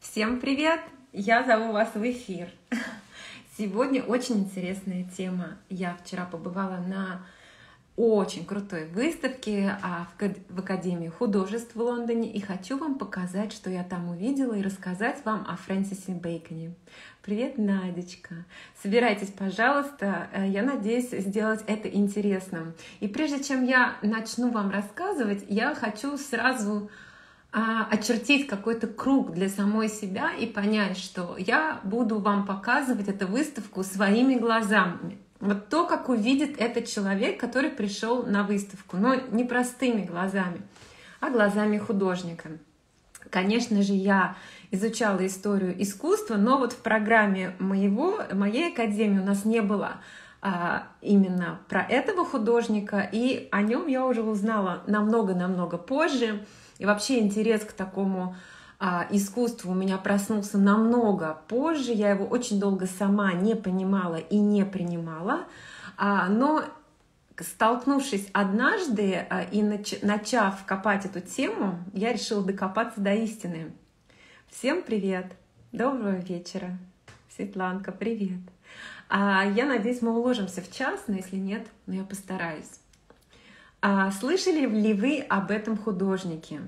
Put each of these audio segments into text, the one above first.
Всем привет! Я зову вас в эфир. Сегодня очень интересная тема. Я вчера побывала на очень крутой выставке а, в Академии художеств в Лондоне и хочу вам показать, что я там увидела и рассказать вам о Фрэнсисе Бейконе. Привет, Надечка! Собирайтесь, пожалуйста, э, я надеюсь сделать это интересным. И прежде чем я начну вам рассказывать, я хочу сразу очертить какой-то круг для самой себя и понять, что я буду вам показывать эту выставку своими глазами. Вот то, как увидит этот человек, который пришел на выставку, но не простыми глазами, а глазами художника. Конечно же, я изучала историю искусства, но вот в программе моего, моей академии у нас не было а, именно про этого художника, и о нем я уже узнала намного-намного позже. И вообще интерес к такому а, искусству у меня проснулся намного позже. Я его очень долго сама не понимала и не принимала. А, но столкнувшись однажды а, и нач начав копать эту тему, я решила докопаться до истины. Всем привет! Доброго вечера! Светланка, привет! А, я надеюсь, мы уложимся в час, но если нет, ну я постараюсь. А слышали ли вы об этом художнике?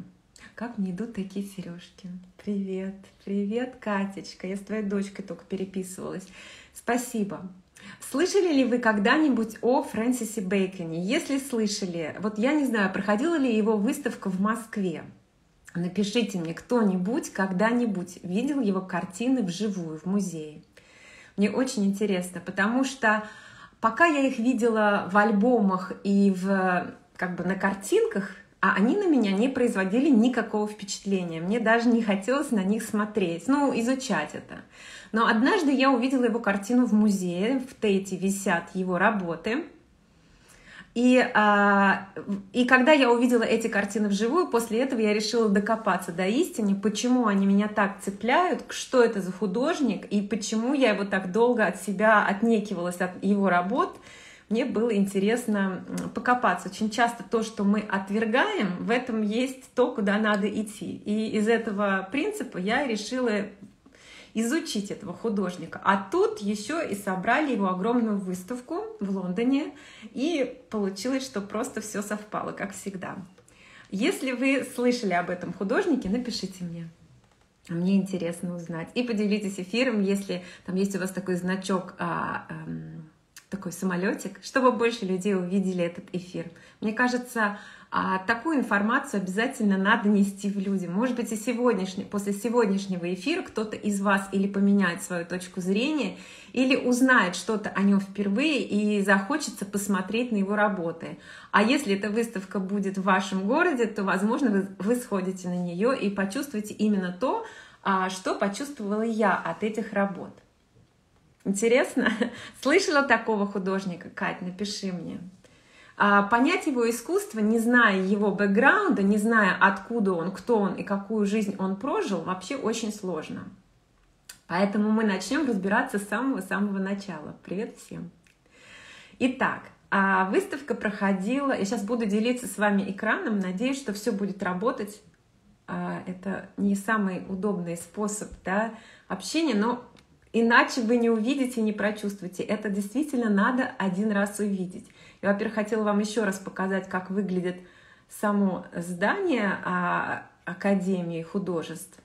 Как мне идут такие сережки? Привет, привет, Катечка. Я с твоей дочкой только переписывалась. Спасибо. Слышали ли вы когда-нибудь о Фрэнсисе Бейконе? Если слышали, вот я не знаю, проходила ли его выставка в Москве. Напишите мне кто-нибудь когда-нибудь видел его картины вживую в музее. Мне очень интересно, потому что пока я их видела в альбомах и в как бы на картинках, а они на меня не производили никакого впечатления. Мне даже не хотелось на них смотреть, ну, изучать это. Но однажды я увидела его картину в музее, в Тейте висят его работы. И, а, и когда я увидела эти картины вживую, после этого я решила докопаться до истины, почему они меня так цепляют, что это за художник, и почему я его так долго от себя отнекивалась от его работ, мне было интересно покопаться. Очень часто то, что мы отвергаем, в этом есть то, куда надо идти. И из этого принципа я решила изучить этого художника. А тут еще и собрали его огромную выставку в Лондоне, и получилось, что просто все совпало, как всегда. Если вы слышали об этом художнике, напишите мне. Мне интересно узнать. И поделитесь эфиром, если там есть у вас такой значок а, а, такой самолетик, чтобы больше людей увидели этот эфир. Мне кажется, а, такую информацию обязательно надо нести в люди. Может быть, и сегодняшний, после сегодняшнего эфира кто-то из вас или поменяет свою точку зрения, или узнает что-то о нем впервые и захочется посмотреть на его работы. А если эта выставка будет в вашем городе, то, возможно, вы, вы сходите на нее и почувствуете именно то, а, что почувствовала я от этих работ. Интересно? Слышала такого художника, Кать? Напиши мне. А понять его искусство, не зная его бэкграунда, не зная, откуда он, кто он и какую жизнь он прожил, вообще очень сложно. Поэтому мы начнем разбираться с самого-самого начала. Привет всем! Итак, а выставка проходила, я сейчас буду делиться с вами экраном, надеюсь, что все будет работать. А, это не самый удобный способ да, общения, но Иначе вы не увидите, не прочувствуете. Это действительно надо один раз увидеть. Я, во-первых, хотела вам еще раз показать, как выглядит само здание а, Академии художеств.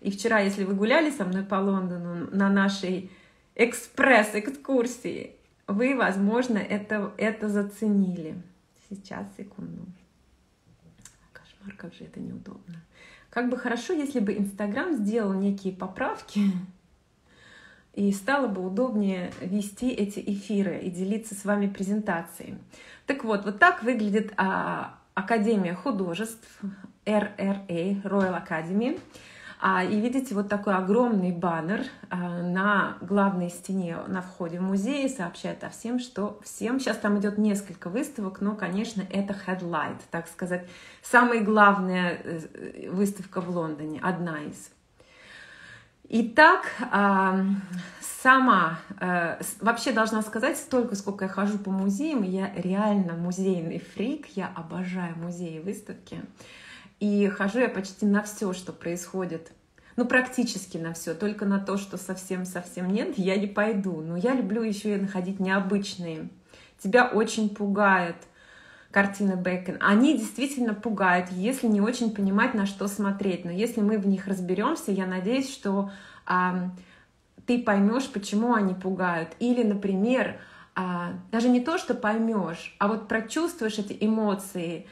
И вчера, если вы гуляли со мной по Лондону на нашей экспресс-экскурсии, вы, возможно, это, это заценили. Сейчас, секунду. Кошмар, как же это неудобно. Как бы хорошо, если бы Инстаграм сделал некие поправки, и стало бы удобнее вести эти эфиры и делиться с вами презентацией. Так вот, вот так выглядит а, Академия художеств RRA, Royal Academy. А, и видите, вот такой огромный баннер а, на главной стене на входе в музей сообщает о всем, что всем. Сейчас там идет несколько выставок, но, конечно, это headlight, так сказать, самая главная э, выставка в Лондоне, одна из. Итак, сама э, вообще должна сказать, столько, сколько я хожу по музеям, я реально музейный фрик, я обожаю музеи и выставки. И хожу я почти на все, что происходит. ну, практически на все, только на то, что совсем-совсем нет, я не пойду. Но я люблю еще и находить необычные. Тебя очень пугает картины Бекон. Они действительно пугают, если не очень понимать, на что смотреть. Но если мы в них разберемся, я надеюсь, что а, ты поймешь, почему они пугают. Или, например, а, даже не то, что поймешь, а вот прочувствуешь эти эмоции,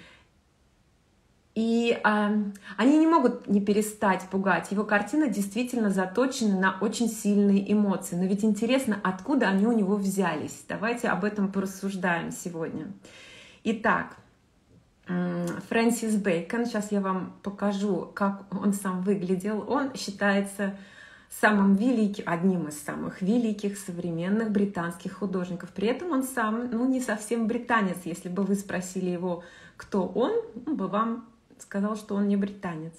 и э, они не могут не перестать пугать. Его картина действительно заточена на очень сильные эмоции. Но ведь интересно, откуда они у него взялись. Давайте об этом порассуждаем сегодня. Итак, Фрэнсис Бейкон, сейчас я вам покажу, как он сам выглядел. Он считается самым великим, одним из самых великих современных британских художников. При этом он сам, ну, не совсем британец. Если бы вы спросили его, кто он, он бы вам сказал, что он не британец.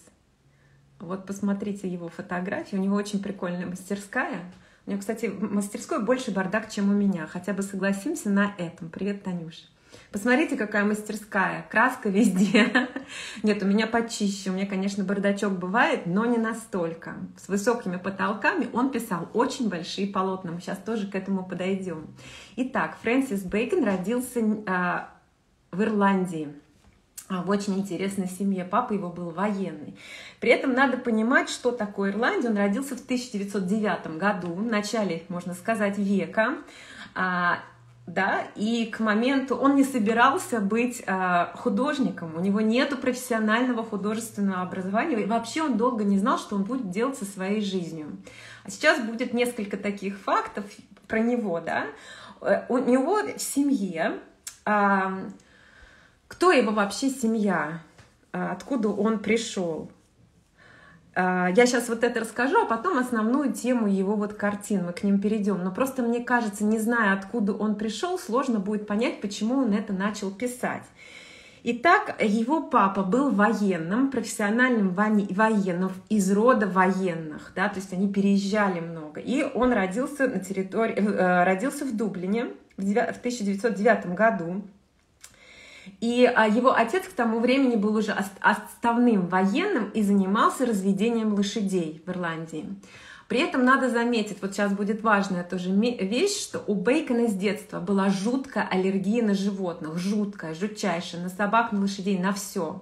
Вот посмотрите его фотографии, у него очень прикольная мастерская. У него, кстати, в мастерской больше бардак, чем у меня. Хотя бы согласимся на этом. Привет, Танюша. Посмотрите, какая мастерская. Краска везде. Нет, у меня почище. У меня, конечно, бардачок бывает, но не настолько. С высокими потолками он писал очень большие полотна. Мы сейчас тоже к этому подойдем. Итак, Фрэнсис Бейкон родился э, в Ирландии а, в очень интересной семье. Папа его был военный. При этом надо понимать, что такое Ирландия. Он родился в 1909 году, в начале, можно сказать, века. Да, и к моменту он не собирался быть э, художником, у него нет профессионального художественного образования, и вообще он долго не знал, что он будет делать со своей жизнью. А сейчас будет несколько таких фактов про него, да. Э, у него в семье э, кто его вообще семья, а, откуда он пришел. А, я сейчас вот это расскажу, а потом основную тему его вот картин, мы к ним перейдем. Но просто мне кажется, не зная, откуда он пришел, сложно будет понять, почему он это начал писать. Итак, его папа был военным, профессиональным военным из рода военных, да, то есть они переезжали много. И он родился на территории, э, родился в Дублине в 1909 году. И а, его отец к тому времени был уже отставным военным и занимался разведением лошадей в Ирландии. При этом надо заметить, вот сейчас будет важная тоже вещь, что у Бейкона с детства была жуткая аллергия на животных, жуткая, жутчайшая, на собак, на лошадей, на все.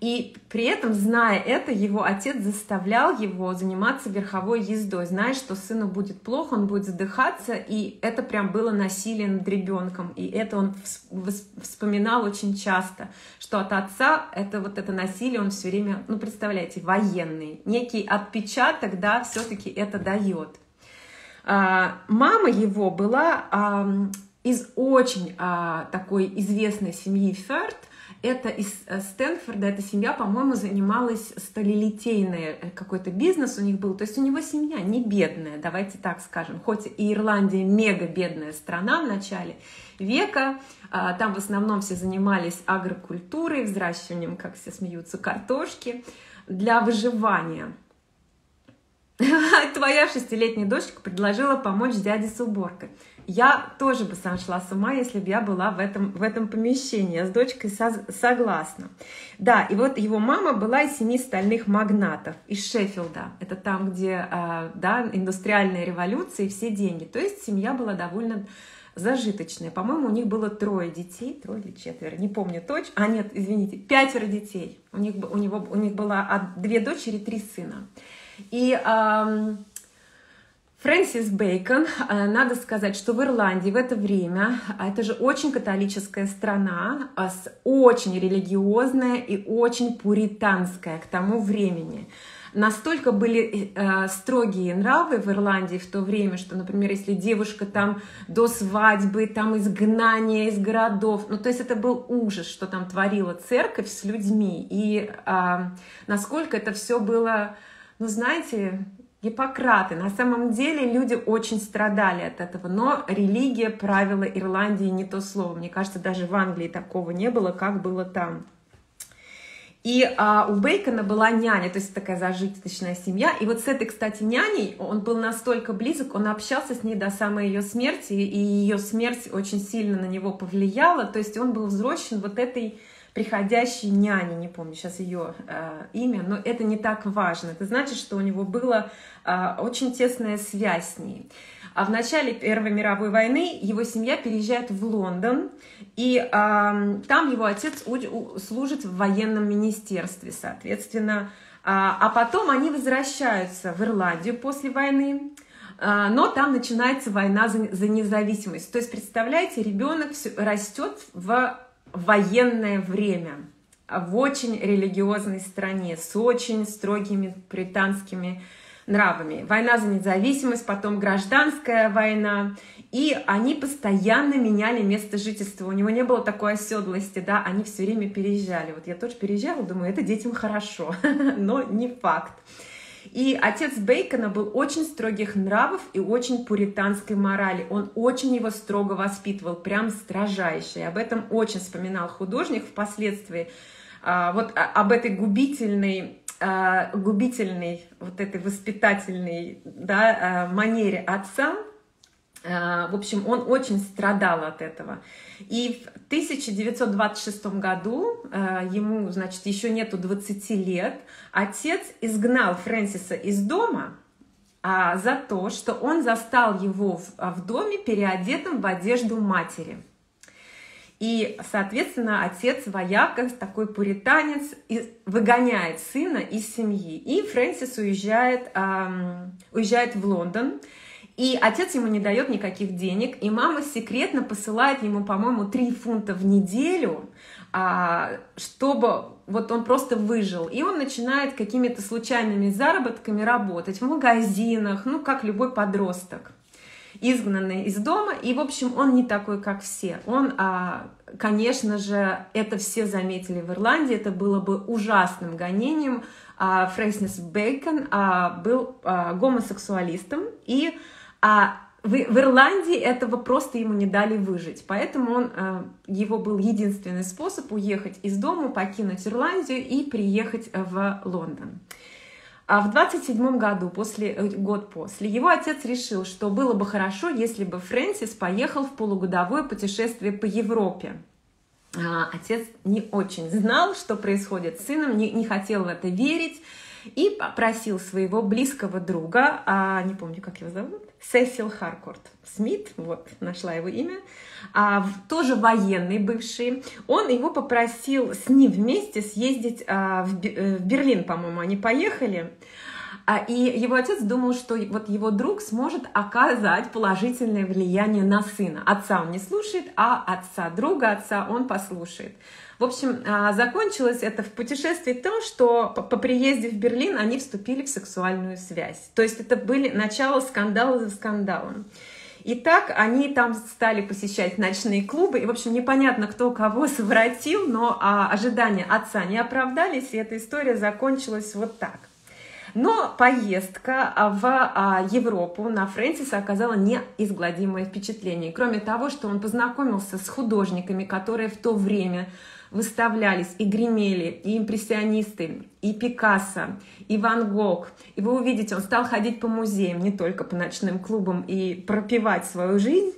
И при этом, зная это, его отец заставлял его заниматься верховой ездой, зная, что сыну будет плохо, он будет задыхаться, и это прям было насилие над ребенком. И это он вспоминал очень часто, что от отца это вот это насилие он все время, ну представляете, военный, некий отпечаток, да, все-таки это дает. А, мама его была из очень а, такой известной семьи Ферт, это из э, Стэнфорда, эта семья, по-моему, занималась сталелитейный э, какой-то бизнес у них был. То есть у него семья не бедная, давайте так скажем. Хоть и Ирландия мега бедная страна в начале века, а, там в основном все занимались агрокультурой, взращиванием, как все смеются, картошки для выживания. Твоя шестилетняя дочка предложила помочь дяде с уборкой. Я тоже бы сошла с ума, если бы я была в этом, в этом помещении. Я с дочкой со, согласна. Да, и вот его мама была из семи стальных магнатов, из Шеффилда. Это там, где а, да, индустриальная революция и все деньги. То есть семья была довольно зажиточная. По-моему, у них было трое детей, трое или четверо, не помню точно. А нет, извините, пятеро детей. У них, у него, у них было две дочери, три сына. И... А, Фрэнсис Бейкон, э, надо сказать, что в Ирландии в это время, а это же очень католическая страна, а очень религиозная и очень пуританская к тому времени. Настолько были э, строгие нравы в Ирландии в то время, что, например, если девушка там до свадьбы, там изгнание из городов, ну то есть это был ужас, что там творила церковь с людьми, и э, насколько это все было, ну знаете, Гиппократы. На самом деле люди очень страдали от этого, но религия правила Ирландии не то слово. Мне кажется, даже в Англии такого не было, как было там. И а, у Бейкона была няня, то есть такая зажиточная семья. И вот с этой, кстати, няней он был настолько близок, он общался с ней до самой ее смерти, и ее смерть очень сильно на него повлияла. То есть он был взросшен вот этой приходящей няни, не помню сейчас ее э, имя, но это не так важно. Это значит, что у него была э, очень тесная связь с ней. А в начале Первой мировой войны его семья переезжает в Лондон, и э, там его отец у, у, служит в военном министерстве, соответственно. А, а потом они возвращаются в Ирландию после войны, а, но там начинается война за независимость. То есть, представляете, ребенок растет в военное время в очень религиозной стране с очень строгими британскими нравами. Война за независимость, потом гражданская война. И они постоянно меняли место жительства. У него не было такой оседлости, да, они все время переезжали. Вот я тоже переезжала, думаю, это детям хорошо, но не факт. И отец Бейкона был очень строгих нравов и очень пуританской морали. Он очень его строго воспитывал, прям строжайше. И об этом очень вспоминал художник впоследствии. А, вот об этой губительной а, губительной вот этой воспитательной да, а, манере отца, в общем, он очень страдал от этого. И 1926 году, ему, значит, еще нету 20 лет, отец изгнал Фрэнсиса из дома за то, что он застал его в доме переодетым в одежду матери. И, соответственно, отец вояка, такой пуританец, выгоняет сына из семьи. И Фрэнсис уезжает, уезжает в Лондон. И отец ему не дает никаких денег, и мама секретно посылает ему, по-моему, 3 фунта в неделю, а, чтобы вот он просто выжил. И он начинает какими-то случайными заработками работать в магазинах, ну, как любой подросток изгнанный из дома, и, в общем, он не такой, как все. Он, а, конечно же, это все заметили в Ирландии, это было бы ужасным гонением. А, Фрэнсис Бейкон а, был гомосексуалистом, и в, в Ирландии этого просто ему не дали выжить. Поэтому он, его был единственный способ уехать из дома, покинуть Ирландию и приехать в Лондон. А в 27 году, после, э, год после, его отец решил, что было бы хорошо, если бы Фрэнсис поехал в полугодовое путешествие по Европе. А, отец не очень знал, что происходит с сыном, не, не хотел в это верить и попросил своего близкого друга, а, не помню, как его зовут, Сесил Харкорт Смит, вот, нашла его имя, а, тоже военный бывший, он его попросил с ним вместе съездить а, в, э, в Берлин, по-моему, они поехали, а, и его отец думал, что вот его друг сможет оказать положительное влияние на сына. Отца он не слушает, а отца, друга отца он послушает. В общем, а, закончилось это в путешествии то, что по приезде в Берлин они вступили в сексуальную связь. То есть это были начало скандала за скандалом. И так они там стали посещать ночные клубы, и, в общем, непонятно, кто кого совратил, но а, ожидания отца не оправдались, и эта история закончилась вот так. Но поездка в а, Европу на Фрэнсиса оказала неизгладимое впечатление. Кроме того, что он познакомился с художниками, которые в то время выставлялись и гремели, и импрессионисты, и Пикассо, и Ван Гог. И вы увидите, он стал ходить по музеям, не только по ночным клубам, и пропивать свою жизнь.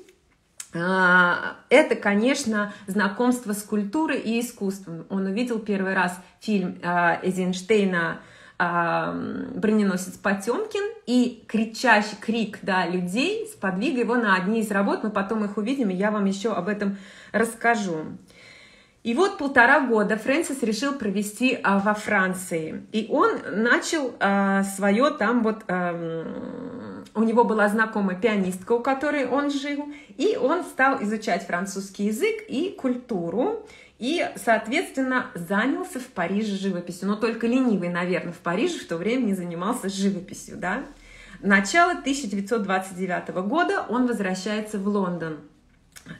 А, это, конечно, знакомство с культурой и искусством. Он увидел первый раз фильм а, Эйзенштейна броненосец Потемкин и кричащий крик да, людей сподвиг его на одни из работ. Мы потом их увидим, и я вам еще об этом расскажу. И вот полтора года Фрэнсис решил провести а, во Франции. И он начал а, свое там вот... А, у него была знакомая пианистка, у которой он жил. И он стал изучать французский язык и культуру. И, соответственно, занялся в Париже живописью. Но только ленивый, наверное, в Париже в то время не занимался живописью. Да? Начало 1929 года он возвращается в Лондон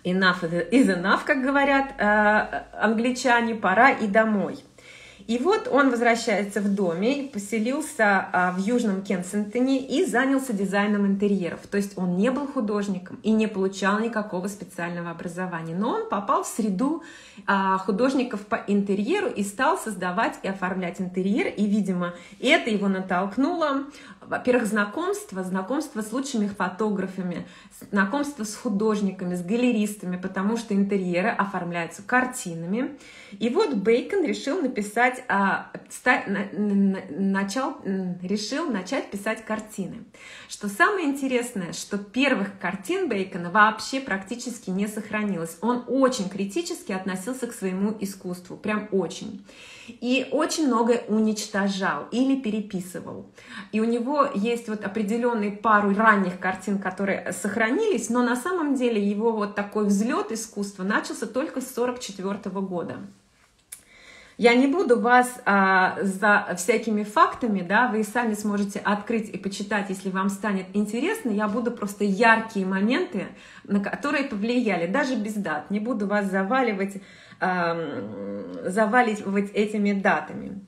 enough is enough, как говорят э, англичане, пора и домой. И вот он возвращается в доме, поселился а, в Южном Кенсингтоне и занялся дизайном интерьеров. То есть он не был художником и не получал никакого специального образования. Но он попал в среду а, художников по интерьеру и стал создавать и оформлять интерьер. И, видимо, это его натолкнуло во-первых, знакомство, знакомство с лучшими фотографами, знакомство с художниками, с галеристами, потому что интерьеры оформляются картинами. И вот Бейкон решил написать, а, начал, решил начать писать картины. Что самое интересное, что первых картин Бейкона вообще практически не сохранилось. Он очень критически относился к своему искусству, прям очень и очень многое уничтожал или переписывал. И у него есть вот определенные пару ранних картин, которые сохранились, но на самом деле его вот такой взлет искусства начался только с 1944 года. Я не буду вас а, за всякими фактами, да, вы сами сможете открыть и почитать, если вам станет интересно. Я буду просто яркие моменты, на которые повлияли, даже без дат. Не буду вас заваливать заваливать этими датами.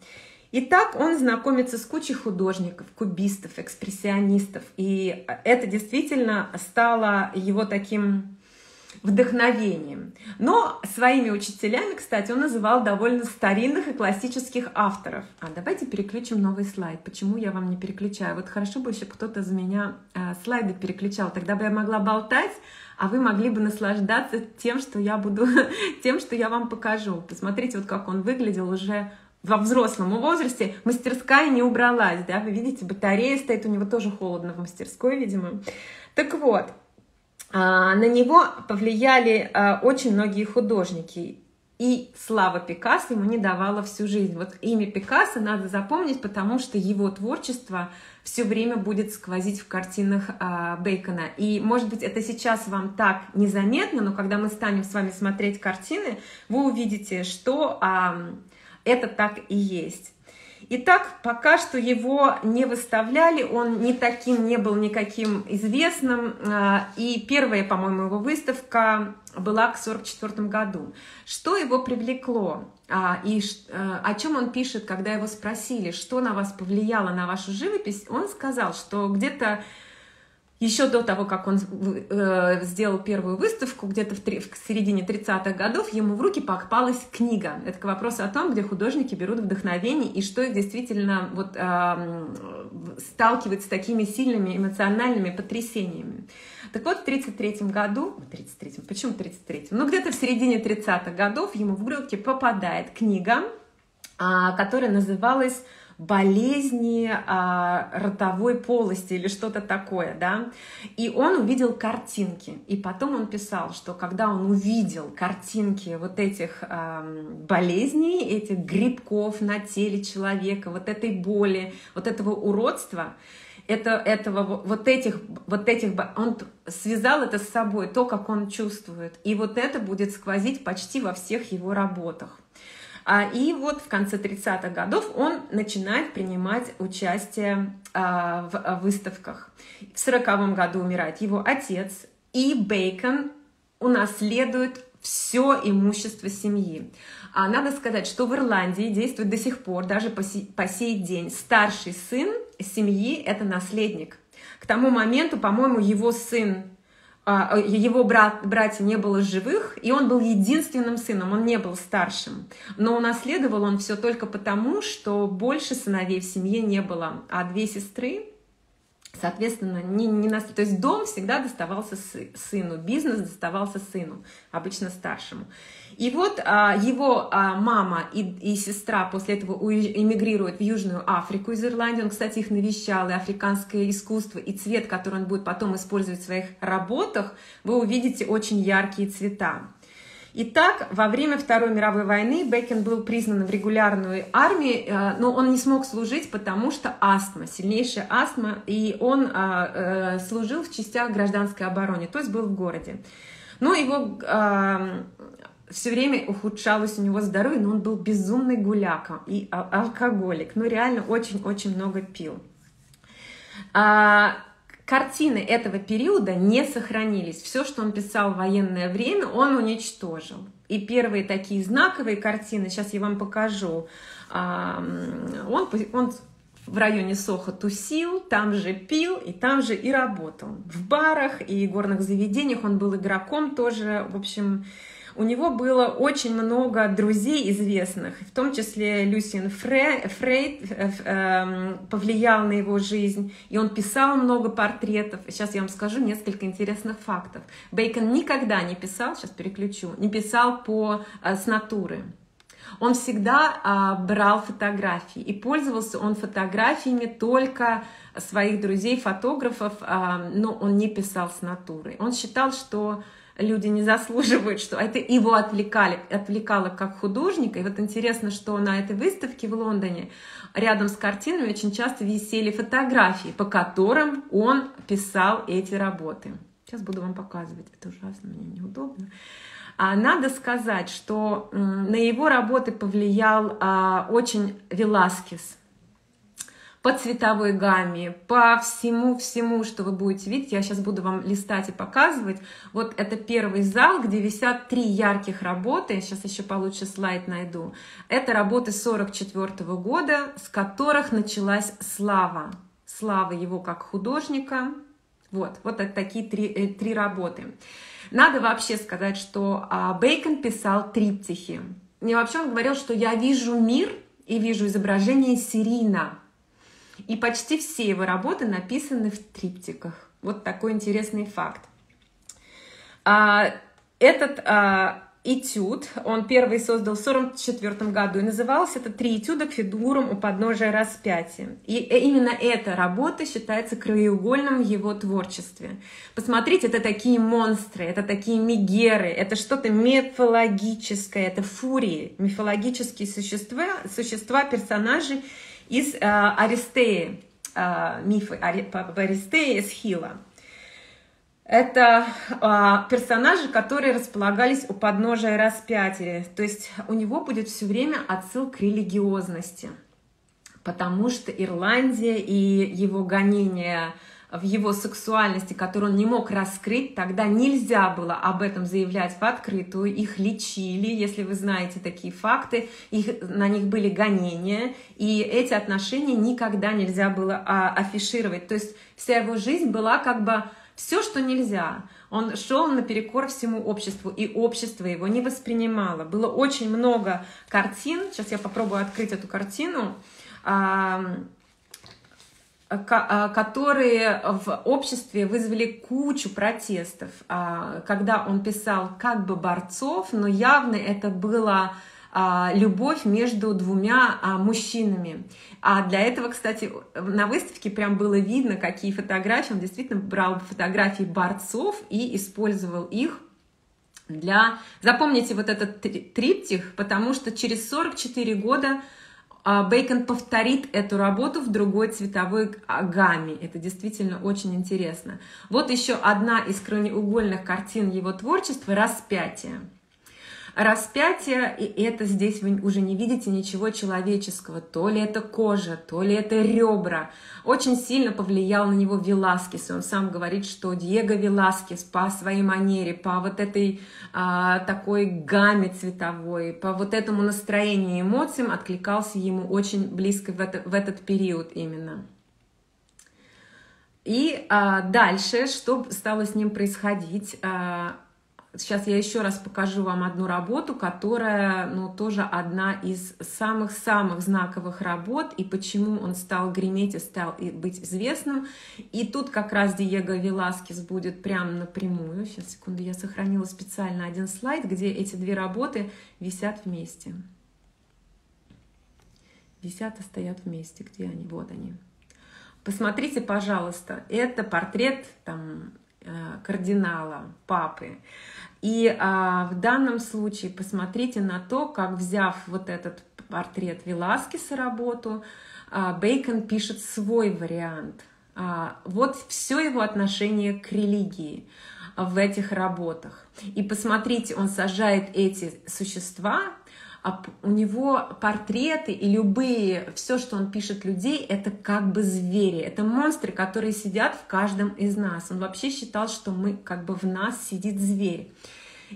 Итак, он знакомится с кучей художников, кубистов, экспрессионистов. И это действительно стало его таким вдохновением. Но своими учителями, кстати, он называл довольно старинных и классических авторов. А давайте переключим новый слайд. Почему я вам не переключаю? Вот хорошо бы еще кто-то за меня э, слайды переключал. Тогда бы я могла болтать, а вы могли бы наслаждаться тем, что я буду, тем, что я вам покажу. Посмотрите, вот как он выглядел уже во взрослом возрасте. Мастерская не убралась, да, вы видите, батарея стоит, у него тоже холодно в мастерской, видимо. Так вот, на него повлияли а, очень многие художники. И слава Пикассо ему не давала всю жизнь. Вот имя Пикассо надо запомнить, потому что его творчество все время будет сквозить в картинах а, Бейкона. И, может быть, это сейчас вам так незаметно, но когда мы станем с вами смотреть картины, вы увидите, что а, это так и есть. Итак, пока что его не выставляли, он не таким, не был никаким известным. А, и первая, по-моему, его выставка была к 1944 году. Что его привлекло? А, и а, о чем он пишет, когда его спросили, что на вас повлияло на вашу живопись? Он сказал, что где-то еще до того, как он э, сделал первую выставку, где-то в, в середине 30-х годов, ему в руки попалась книга. Это к вопросу о том, где художники берут вдохновение и что их действительно вот, э, сталкивает с такими сильными эмоциональными потрясениями. Так вот, в 33 году, в 33 почему 33 Ну, где-то в середине 30-х годов ему в руки попадает книга, э, которая называлась болезни а, ротовой полости или что-то такое, да. И он увидел картинки. И потом он писал, что когда он увидел картинки вот этих а, болезней, этих грибков на теле человека, вот этой боли, вот этого уродства, это, этого, вот этих, вот этих, он связал это с собой, то, как он чувствует. И вот это будет сквозить почти во всех его работах. А, и вот в конце 30-х годов он начинает принимать участие а, в а, выставках. В 40 году умирает его отец, и Бейкон унаследует все имущество семьи. А надо сказать, что в Ирландии действует до сих пор, даже по, сей, по сей день, старший сын семьи – это наследник. К тому моменту, по-моему, его сын его брат, братья не было живых, и он был единственным сыном, он не был старшим. Но унаследовал он все только потому, что больше сыновей в семье не было, а две сестры, соответственно, не, не нас... то есть дом всегда доставался сыну, бизнес доставался сыну, обычно старшему. И вот а, его а, мама и, и сестра после этого эмигрируют в Южную Африку из Ирландии. Он, кстати, их навещал, и африканское искусство, и цвет, который он будет потом использовать в своих работах, вы увидите очень яркие цвета. Итак, во время Второй мировой войны Бекин был признан в регулярную армию, э, но он не смог служить, потому что астма, сильнейшая астма, и он а, э, служил в частях гражданской обороны, то есть был в городе. Но его все время ухудшалось у него здоровье, но он был безумный гуляка и алкоголик, ну реально очень-очень много пил. Картины этого периода не сохранились. Все, что он писал в военное время, он уничтожил. И первые такие знаковые картины, сейчас я вам покажу, он, он в районе Сохо тусил, там же пил и там же и работал. В барах и горных заведениях он был игроком тоже, в общем, у него было очень много друзей известных, в том числе Люсиан Фре, Фрейд э, э, повлиял на его жизнь, и он писал много портретов. Сейчас я вам скажу несколько интересных фактов. Бейкон никогда не писал, сейчас переключу, не писал по, э, с натуры. Он всегда а, брал фотографии, и пользовался он фотографиями только своих друзей, фотографов, а, но он не писал с натуры. Он считал, что люди не заслуживают, что это его отвлекали, отвлекало как художника. И вот интересно, что на этой выставке в Лондоне рядом с картинами очень часто висели фотографии, по которым он писал эти работы. Сейчас буду вам показывать, это ужасно, мне неудобно. А надо сказать, что на его работы повлиял а, очень Веласкес по цветовой гамме, по всему-всему, что вы будете видеть. Я сейчас буду вам листать и показывать. Вот это первый зал, где висят три ярких работы. Сейчас еще получше слайд найду. Это работы 44 года, с которых началась слава. Слава его как художника. Вот, вот это такие три, э, три работы. Надо вообще сказать, что а, Бейкон писал триптихи. И вообще он говорил, что я вижу мир и вижу изображение Сирина. И почти все его работы написаны в триптиках. Вот такой интересный факт. А, этот а, этюд. Он первый создал в 1944 году. И назывался это «Три этюда к фигурам у подножия распятия». И именно эта работа считается краеугольным в его творчестве. Посмотрите, это такие монстры, это такие мегеры, это что-то мифологическое, это фурии, мифологические существа, существа персонажи из э, Аристеи, э, мифы Аристеи из Хила. Это а, персонажи, которые располагались у подножия распятия. То есть у него будет все время отсыл к религиозности. Потому что Ирландия и его гонение в его сексуальности, которую он не мог раскрыть, тогда нельзя было об этом заявлять в открытую, их лечили, если вы знаете такие факты, их, на них были гонения, и эти отношения никогда нельзя было а, афишировать. То есть вся его жизнь была как бы все, что нельзя. Он шел наперекор всему обществу, и общество его не воспринимало. Было очень много картин. Сейчас я попробую открыть эту картину которые в обществе вызвали кучу протестов, а, когда он писал как бы борцов, но явно это было а, любовь между двумя а, мужчинами. А для этого, кстати, на выставке прям было видно, какие фотографии. Он действительно брал фотографии борцов и использовал их для... Запомните вот этот триптих, потому что через 44 года а, Бейкон повторит эту работу в другой цветовой гамме. Это действительно очень интересно. Вот еще одна из краеугольных картин его творчества «Распятие». Распятие, и это здесь вы уже не видите ничего человеческого. То ли это кожа, то ли это ребра. Очень сильно повлиял на него Веласкес. Он сам говорит, что Диего Веласкес по своей манере, по вот этой а, такой гамме цветовой, по вот этому настроению и эмоциям откликался ему очень близко в, это, в этот период именно. И а, дальше, что стало с ним происходить? А, Сейчас я еще раз покажу вам одну работу, которая, ну, тоже одна из самых-самых знаковых работ, и почему он стал греметь и стал быть известным. И тут как раз Диего Веласкес будет прямо напрямую. Сейчас, секунду, я сохранила специально один слайд, где эти две работы висят вместе. Висят и стоят вместе. Где они? Вот они. Посмотрите, пожалуйста, это портрет там Э, кардинала, папы. И а, в данном случае посмотрите на то, как взяв вот этот портрет Веласкеса работу, а, Бейкон пишет свой вариант. А, вот все его отношение к религии в этих работах. И посмотрите, он сажает эти существа у него портреты и любые, все, что он пишет людей, это как бы звери, это монстры, которые сидят в каждом из нас. Он вообще считал, что мы как бы в нас сидит зверь.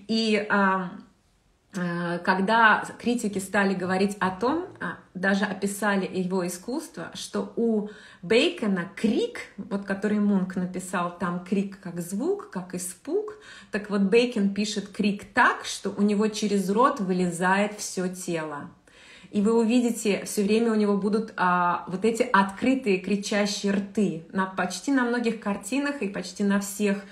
И а, когда критики стали говорить о том, а, даже описали его искусство, что у Бейкона крик, вот который Мунк написал, там крик как звук, как испуг, так вот Бейкон пишет крик так, что у него через рот вылезает все тело. И вы увидите, все время у него будут а, вот эти открытые кричащие рты. На, почти на многих картинах и почти на всех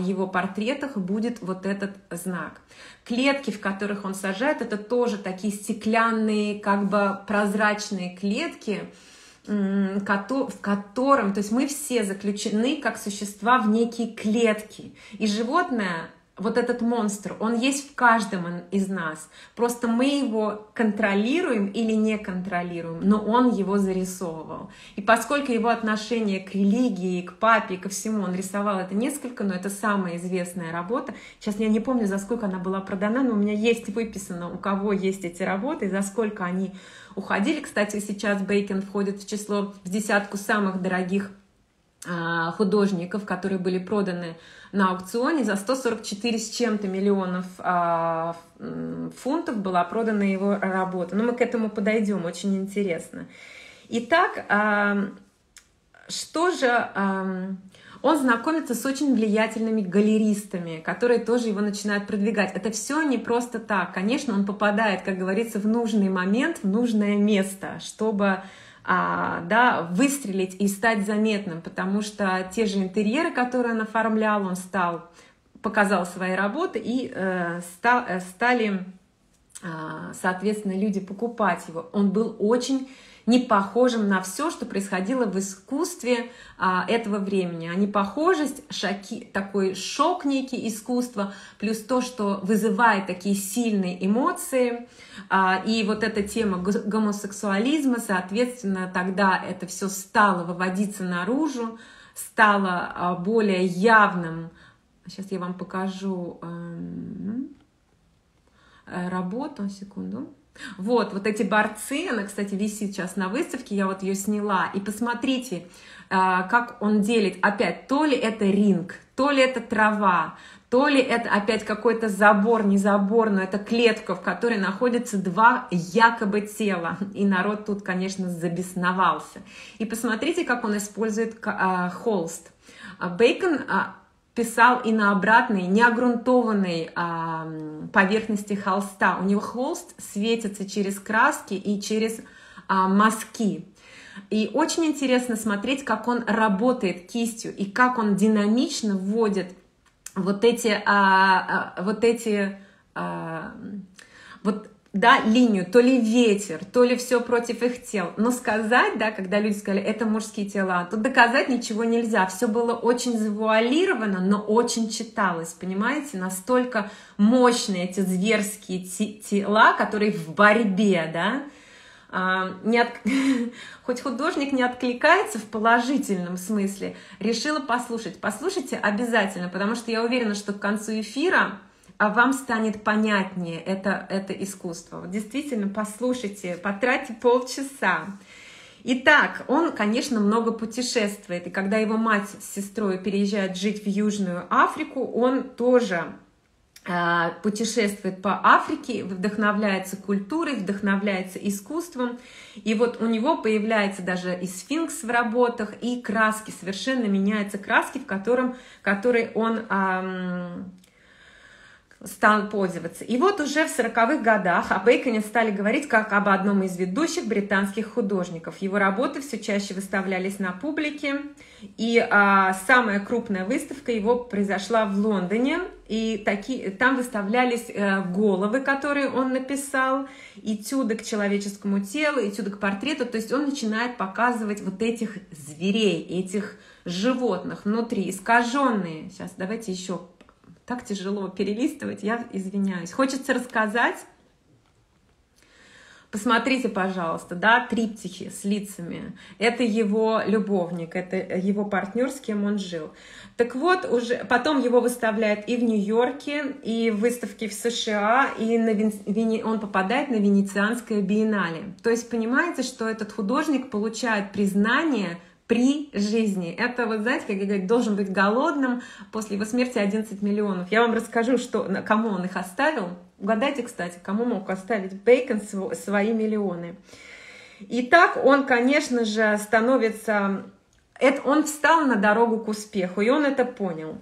его портретах будет вот этот знак. Клетки, в которых он сажает, это тоже такие стеклянные, как бы прозрачные клетки, в котором, то есть мы все заключены как существа в некие клетки. И животное вот этот монстр, он есть в каждом из нас. Просто мы его контролируем или не контролируем, но он его зарисовывал. И поскольку его отношение к религии, к папе, ко всему, он рисовал это несколько, но это самая известная работа. Сейчас я не помню, за сколько она была продана, но у меня есть выписано, у кого есть эти работы, за сколько они уходили. Кстати, сейчас Бейкен входит в число, в десятку самых дорогих художников, которые были проданы на аукционе за 144 с чем-то миллионов а, фунтов была продана его работа. Но мы к этому подойдем, очень интересно. Итак, а, что же... А, он знакомится с очень влиятельными галеристами, которые тоже его начинают продвигать. Это все не просто так. Конечно, он попадает, как говорится, в нужный момент, в нужное место, чтобы а, да, выстрелить и стать заметным, потому что те же интерьеры, которые он оформлял, он стал, показал свои работы и э, стал, э, стали, э, соответственно, люди покупать его. Он был очень не похожим на все, что происходило в искусстве а, этого времени. А непохожесть, шоки, такой шок некий искусства, плюс то, что вызывает такие сильные эмоции, а, и вот эта тема гомосексуализма, соответственно, тогда это все стало выводиться наружу, стало а, более явным. Сейчас я вам покажу эм, работу, секунду. Вот, вот эти борцы, она, кстати, висит сейчас на выставке, я вот ее сняла. И посмотрите, а, как он делит. Опять, то ли это ринг, то ли это трава, то ли это опять какой-то забор, не забор, но это клетка, в которой находятся два якобы тела. И народ тут, конечно, забесновался. И посмотрите, как он использует а, холст. А, Бейкон писал и на обратной, неогрунтованной а, поверхности холста. У него холст светится через краски и через а, мазки. И очень интересно смотреть, как он работает кистью и как он динамично вводит вот эти, а, а, вот эти, а, вот да, линию, то ли ветер, то ли все против их тел. Но сказать, да, когда люди сказали, это мужские тела, тут доказать ничего нельзя. Все было очень завуалировано, но очень читалось, понимаете? Настолько мощные эти зверские тела, которые в борьбе, да, а, не от... хоть художник не откликается в положительном смысле, решила послушать. Послушайте обязательно, потому что я уверена, что к концу эфира а вам станет понятнее это, это искусство. Вот действительно, послушайте, потратьте полчаса. Итак, он, конечно, много путешествует, и когда его мать с сестрой переезжают жить в Южную Африку, он тоже э, путешествует по Африке, вдохновляется культурой, вдохновляется искусством. И вот у него появляется даже и сфинкс в работах, и краски, совершенно меняются краски, в котором, которые он эм, стал пользоваться. И вот уже в 40-х годах о Бейконе стали говорить как об одном из ведущих британских художников. Его работы все чаще выставлялись на публике, и а, самая крупная выставка его произошла в Лондоне, и такие, там выставлялись а, головы, которые он написал, этюды к человеческому телу, этюды к портрету, то есть он начинает показывать вот этих зверей, этих животных внутри, искаженные. Сейчас давайте еще так тяжело перелистывать, я извиняюсь. Хочется рассказать. Посмотрите, пожалуйста, да, триптихи с лицами. Это его любовник, это его партнер, с кем он жил. Так вот, уже потом его выставляют и в Нью-Йорке, и в выставке в США, и на Вен... он попадает на Венецианское биеннале. То есть понимаете, что этот художник получает признание при жизни. Это, вот знаете, как говорят, должен быть голодным после его смерти 11 миллионов. Я вам расскажу, что, кому он их оставил. Угадайте, кстати, кому мог оставить Бейкон свои миллионы. И так он, конечно же, становится... Это, он встал на дорогу к успеху, и он это понял.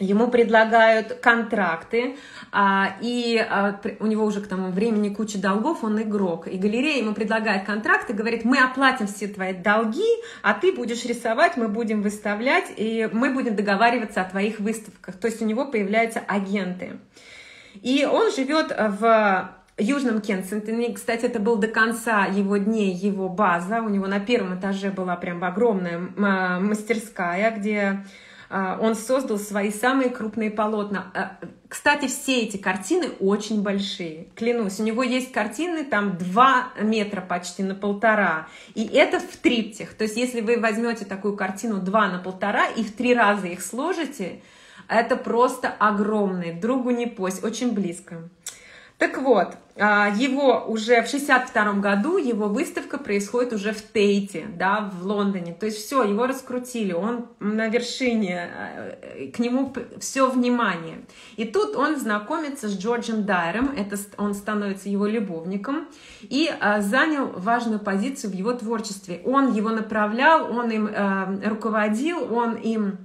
Ему предлагают контракты, а, и а, у него уже к тому времени куча долгов, он игрок. И галерея ему предлагает контракты, говорит, мы оплатим все твои долги, а ты будешь рисовать, мы будем выставлять, и мы будем договариваться о твоих выставках. То есть у него появляются агенты. И он живет в Южном Кенсингтоне. Кстати, это был до конца его дней его база. У него на первом этаже была прям огромная мастерская, где а, он создал свои самые крупные полотна. А, кстати, все эти картины очень большие, клянусь. У него есть картины там 2 метра почти на полтора. И это в триптих. То есть, если вы возьмете такую картину 2 на полтора и в три раза их сложите, это просто огромный, другу не пусть, очень близко. Так вот, а, его уже в 62 году, его выставка происходит уже в Тейте, да, в Лондоне. То есть все, его раскрутили, он на вершине, э, к нему все внимание. И тут он знакомится с Джорджем Дайером, это он становится его любовником, и а, занял важную позицию в его творчестве. Он его направлял, он им э, руководил, он им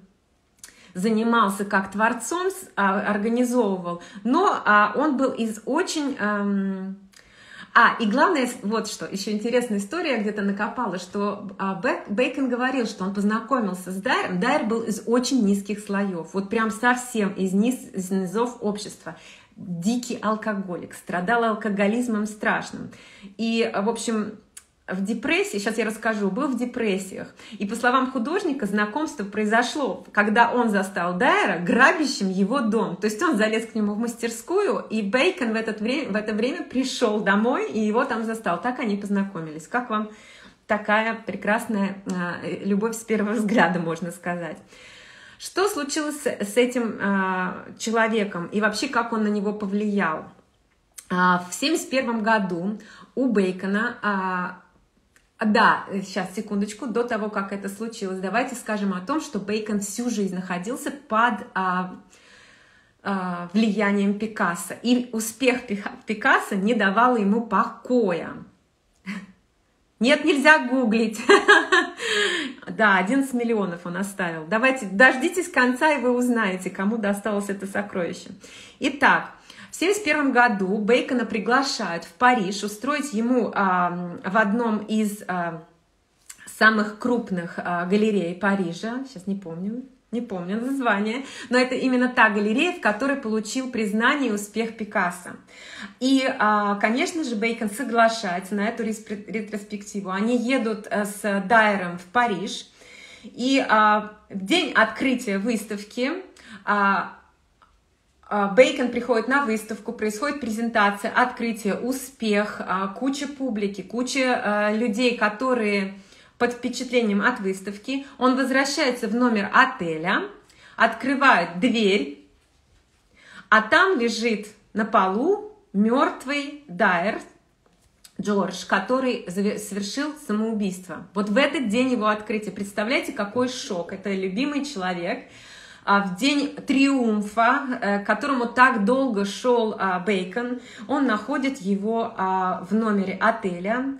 занимался как творцом, а, организовывал, но а, он был из очень... А, и главное, вот что, еще интересная история где-то накопала, что а, Бейкон говорил, что он познакомился с Дайером. Дайер был из очень низких слоев, вот прям совсем из, низ, из низов общества. Дикий алкоголик, страдал алкоголизмом страшным. И, в общем, в депрессии, сейчас я расскажу, был в депрессиях. И по словам художника, знакомство произошло, когда он застал Дайера грабящим его дом. То есть он залез к нему в мастерскую, и Бейкон в, этот время, в это время пришел домой и его там застал. Так они познакомились. Как вам такая прекрасная э, любовь с первого взгляда, можно сказать? Что случилось с, этим э, человеком и вообще как он на него повлиял? А, в 1971 году у Бейкона а, да, сейчас, секундочку, до того, как это случилось, давайте скажем о том, что Бейкон всю жизнь находился под а, а, влиянием Пикассо. И успех Пикассо не давал ему покоя. Нет, нельзя гуглить. Да, 11 миллионов он оставил. Давайте, дождитесь конца, и вы узнаете, кому досталось это сокровище. Итак, в 1971 году Бейкона приглашают в Париж устроить ему а, в одном из а, самых крупных а, галерей Парижа, сейчас не помню, не помню название, но это именно та галерея, в которой получил признание и успех Пикассо. И, а, конечно же, Бейкон соглашается на эту ретроспективу. Они едут э, с Дайером в Париж, и а, в день открытия выставки а, Бейкон приходит на выставку, происходит презентация, открытие, успех, а, куча публики, куча а, людей, которые под впечатлением от выставки. Он возвращается в номер отеля, открывает дверь, а там лежит на полу мертвый Дайер, Джордж, который совершил самоубийство. Вот в этот день его открытия. Представляете, какой шок. Это любимый человек, а, в день триумфа, э, к которому так долго шел а, Бейкон, он находит его а, в номере отеля.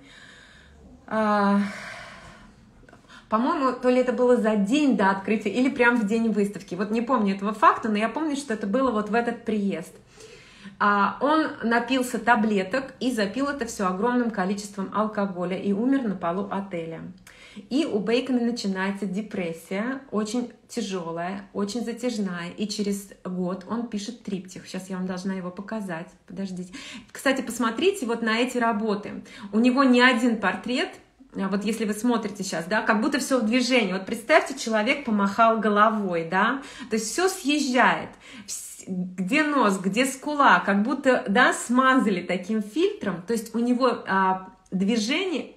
По-моему, то ли это было за день до открытия или прямо в день выставки. Вот не помню этого факта, но я помню, что это было вот в этот приезд. Он напился таблеток и запил это все огромным количеством алкоголя и умер на полу отеля. И у Бейкона начинается депрессия, очень тяжелая, очень затяжная. И через год он пишет триптих. Сейчас я вам должна его показать. Подождите. Кстати, посмотрите вот на эти работы. У него не один портрет, а вот если вы смотрите сейчас, да, как будто все в движении. Вот представьте, человек помахал головой, да, то есть все съезжает. Где нос, где скула, как будто, да, смазали таким фильтром. То есть у него а, движение,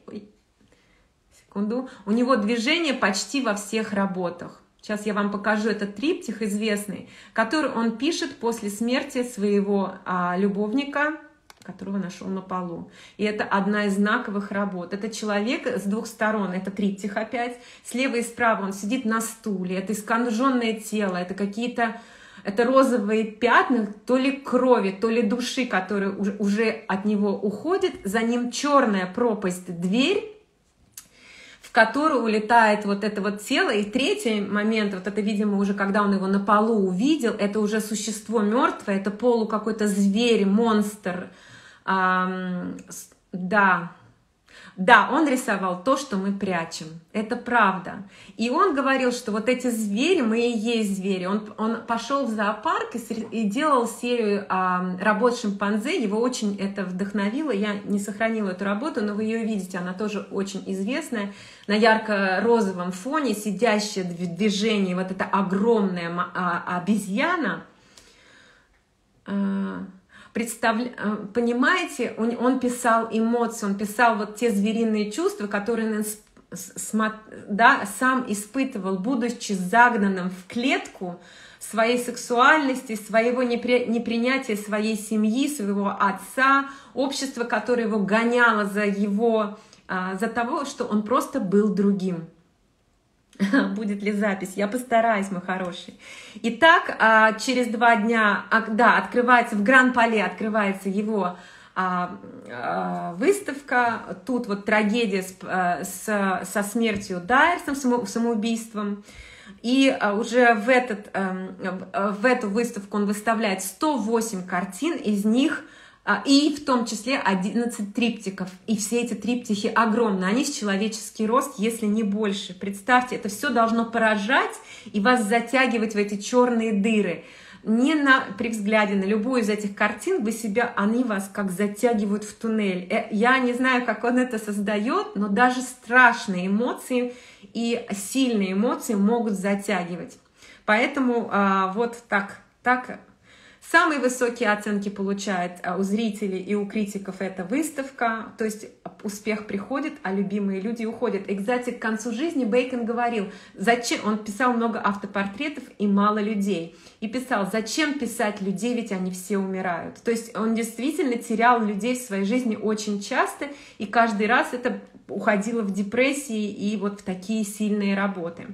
секунду. У него движение почти во всех работах. Сейчас я вам покажу этот триптих известный, который он пишет после смерти своего а, любовника, которого нашел на полу. И это одна из знаковых работ. Это человек с двух сторон, это триптих опять. Слева и справа он сидит на стуле, это искаженное тело, это какие-то это розовые пятна то ли крови, то ли души, которые уже от него уходит. За ним черная пропасть, дверь, которую улетает вот это вот тело. И третий момент, вот это, видимо, уже когда он его на полу увидел, это уже существо мертвое, это полу какой-то зверь, монстр. Эм, да, да, он рисовал то, что мы прячем. Это правда. И он говорил, что вот эти звери, мы и есть звери. Он, он пошел в зоопарк и, и делал серию а, работ шимпанзе. Его очень это вдохновило. Я не сохранила эту работу, но вы ее видите. Она тоже очень известная. На ярко-розовом фоне сидящая в движении вот эта огромная а, обезьяна. Представля... Э, понимаете, он, он писал эмоции, он писал вот те звериные чувства, которые он да, сам испытывал, будучи загнанным в клетку своей сексуальности, своего непри... непринятия своей семьи, своего отца, общества, которое его гоняло за его, а, за того, что он просто был другим. будет ли запись. Я постараюсь, мой хороший. Итак, а, через два дня, а, да, открывается в Гран-Пале, открывается его а, выставка. Тут вот трагедия с, с, со смертью Дайерсом, самоубийством. И уже в, этот, в эту выставку он выставляет 108 картин, из них – а, и в том числе 11 триптиков. И все эти триптихи огромные, они с человеческий рост, если не больше. Представьте, это все должно поражать и вас затягивать в эти черные дыры. Не на, при взгляде на любую из этих картин вы себя, они вас как затягивают в туннель. Э, я не знаю, как он это создает, но даже страшные эмоции и сильные эмоции могут затягивать. Поэтому а, вот так, так Самые высокие оценки получает а, у зрителей и у критиков эта выставка, то есть успех приходит, а любимые люди уходят. И, кстати, к концу жизни Бейкон говорил, зачем, он писал много автопортретов и мало людей, и писал, зачем писать людей, ведь они все умирают. То есть он действительно терял людей в своей жизни очень часто, и каждый раз это уходило в депрессии и вот в такие сильные работы.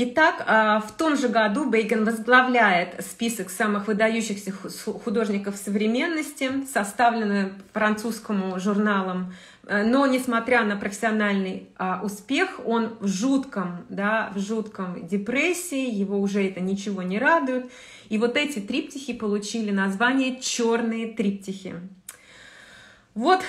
Итак, а, в том же году Бейган возглавляет список самых выдающихся художников современности, составленный французскому журналом. Э, но, несмотря на профессиональный а, успех, он в жутком, да, в жутком депрессии, его уже это ничего не радует. И вот эти триптихи получили название «Черные триптихи». Вот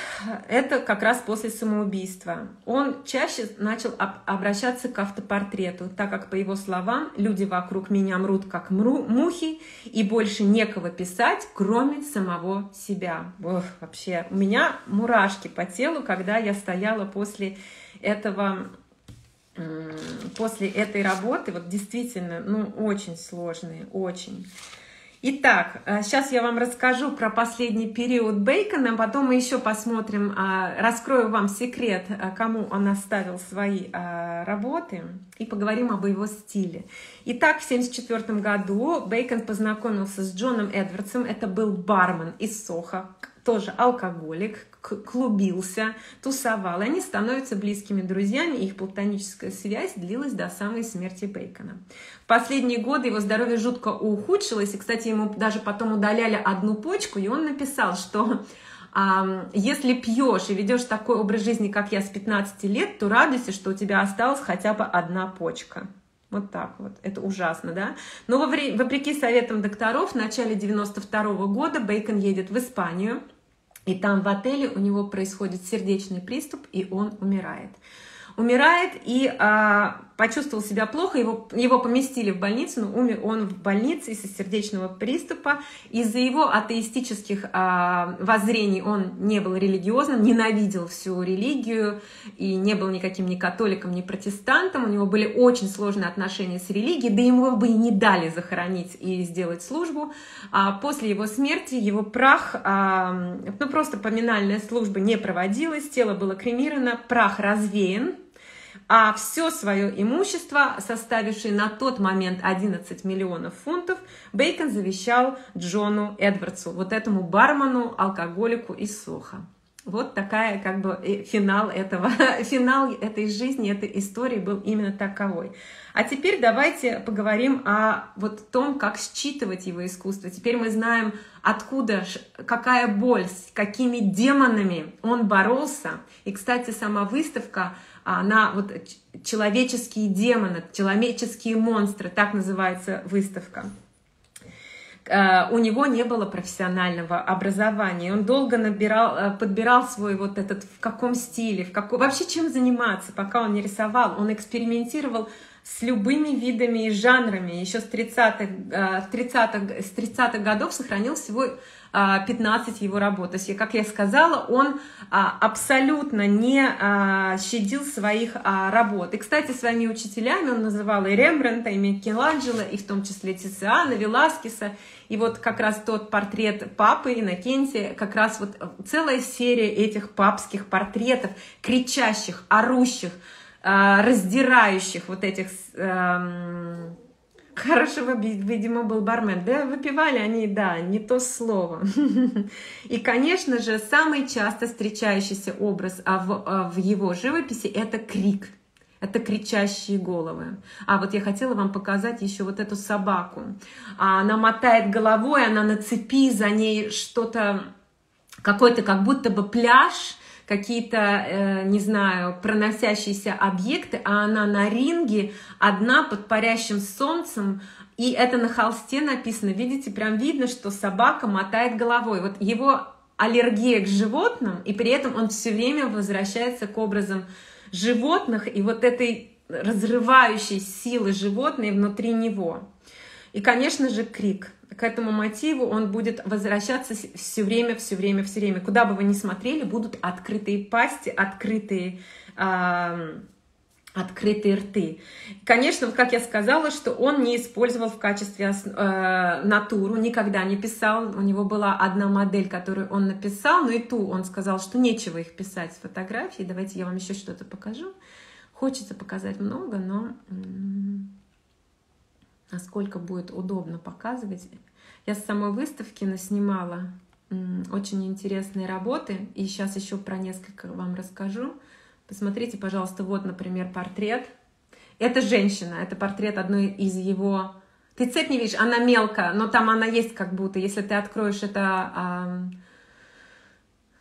это как раз после самоубийства. Он чаще начал обращаться к автопортрету, так как, по его словам, люди вокруг меня мрут как мру, мухи, и больше некого писать, кроме самого себя. Ох, вообще, у меня мурашки по телу, когда я стояла после этого после этой работы, вот действительно, ну, очень сложные, очень. Итак, сейчас э, я вам расскажу про последний период Бейкона, потом мы еще посмотрим, а, раскрою вам секрет, э, кому он оставил свои э, работы, и поговорим об его стиле. Итак, в 1974 году Бейкон познакомился с Джоном Эдвардсом, это был бармен из Соха, тоже алкоголик, клубился, тусовал. И они становятся близкими друзьями, их платоническая связь длилась до самой смерти Бейкона. Последние годы его здоровье жутко ухудшилось, и, кстати, ему даже потом удаляли одну почку, и он написал, что если пьешь и ведешь такой образ жизни, как я с 15 лет, то радуйся, что у тебя осталась хотя бы одна почка. Вот так вот. Это ужасно, да? Но вопреки советам докторов, в начале 92 -го года Бейкон едет в Испанию, и там в отеле у него происходит сердечный приступ, и он умирает. Умирает и а, почувствовал себя плохо, его, его поместили в больницу, но умер он в больнице из-за сердечного приступа. Из-за его атеистических а, воззрений он не был религиозным, ненавидел всю религию и не был никаким ни католиком, ни протестантом. У него были очень сложные отношения с религией, да ему бы и не дали захоронить и сделать службу. А после его смерти его прах, а, ну просто поминальная служба не проводилась, тело было кремировано, прах развеян, а все свое имущество, составившее на тот момент 11 миллионов фунтов, Бейкон завещал Джону Эдвардсу, вот этому бармену, алкоголику из Соха. Вот такая как бы э, финал этого, финал этой жизни, этой истории был именно таковой. А теперь давайте поговорим о вот том, как считывать его искусство. Теперь мы знаем, откуда, какая боль, с какими демонами он боролся. И, кстати, сама выставка, она вот человеческие демоны, человеческие монстры, так называется выставка. Э, у него не было профессионального образования. Он долго набирал, э, подбирал свой вот этот, в каком стиле, в каком, вообще чем заниматься, пока он не рисовал. Он экспериментировал с любыми видами и жанрами. Еще с 30-х, 30 э, с 30 годов сохранил всего 15 его работ. То есть, как я сказала, он а, абсолютно не а, щадил своих а, работ. И, кстати, своими учителями он называл и Рембрандта, и Микеланджело, и в том числе Тициана, Веласкеса. И вот как раз тот портрет папы Иннокентия, как раз вот целая серия этих папских портретов, кричащих, орущих, раздирающих вот этих эм, Хорошего, видимо, был бармен. Да, выпивали они, да, не то слово. И, конечно же, самый часто встречающийся образ а в, а в его живописи – это крик. Это кричащие головы. А вот я хотела вам показать еще вот эту собаку. А она мотает головой, она на цепи, за ней что-то, какой-то как будто бы пляж, какие-то, э, не знаю, проносящиеся объекты, а она на ринге одна под парящим солнцем, и это на холсте написано, видите, прям видно, что собака мотает головой. Вот его аллергия к животным, и при этом он все время возвращается к образам животных и вот этой разрывающей силы животной внутри него. И, конечно же, крик – к этому мотиву он будет возвращаться все время, все время, все время. Куда бы вы ни смотрели, будут открытые пасти, открытые, э, открытые рты. Конечно, как я сказала, что он не использовал в качестве э, натуру, никогда не писал. У него была одна модель, которую он написал, но и ту он сказал, что нечего их писать с фотографии. Давайте я вам еще что-то покажу. Хочется показать много, но насколько будет удобно показывать. Я с самой выставки наснимала очень интересные работы, и сейчас еще про несколько вам расскажу. Посмотрите, пожалуйста, вот, например, портрет. Это женщина, это портрет одной из его... Ты цепь не видишь, она мелкая, но там она есть как будто. Если ты откроешь это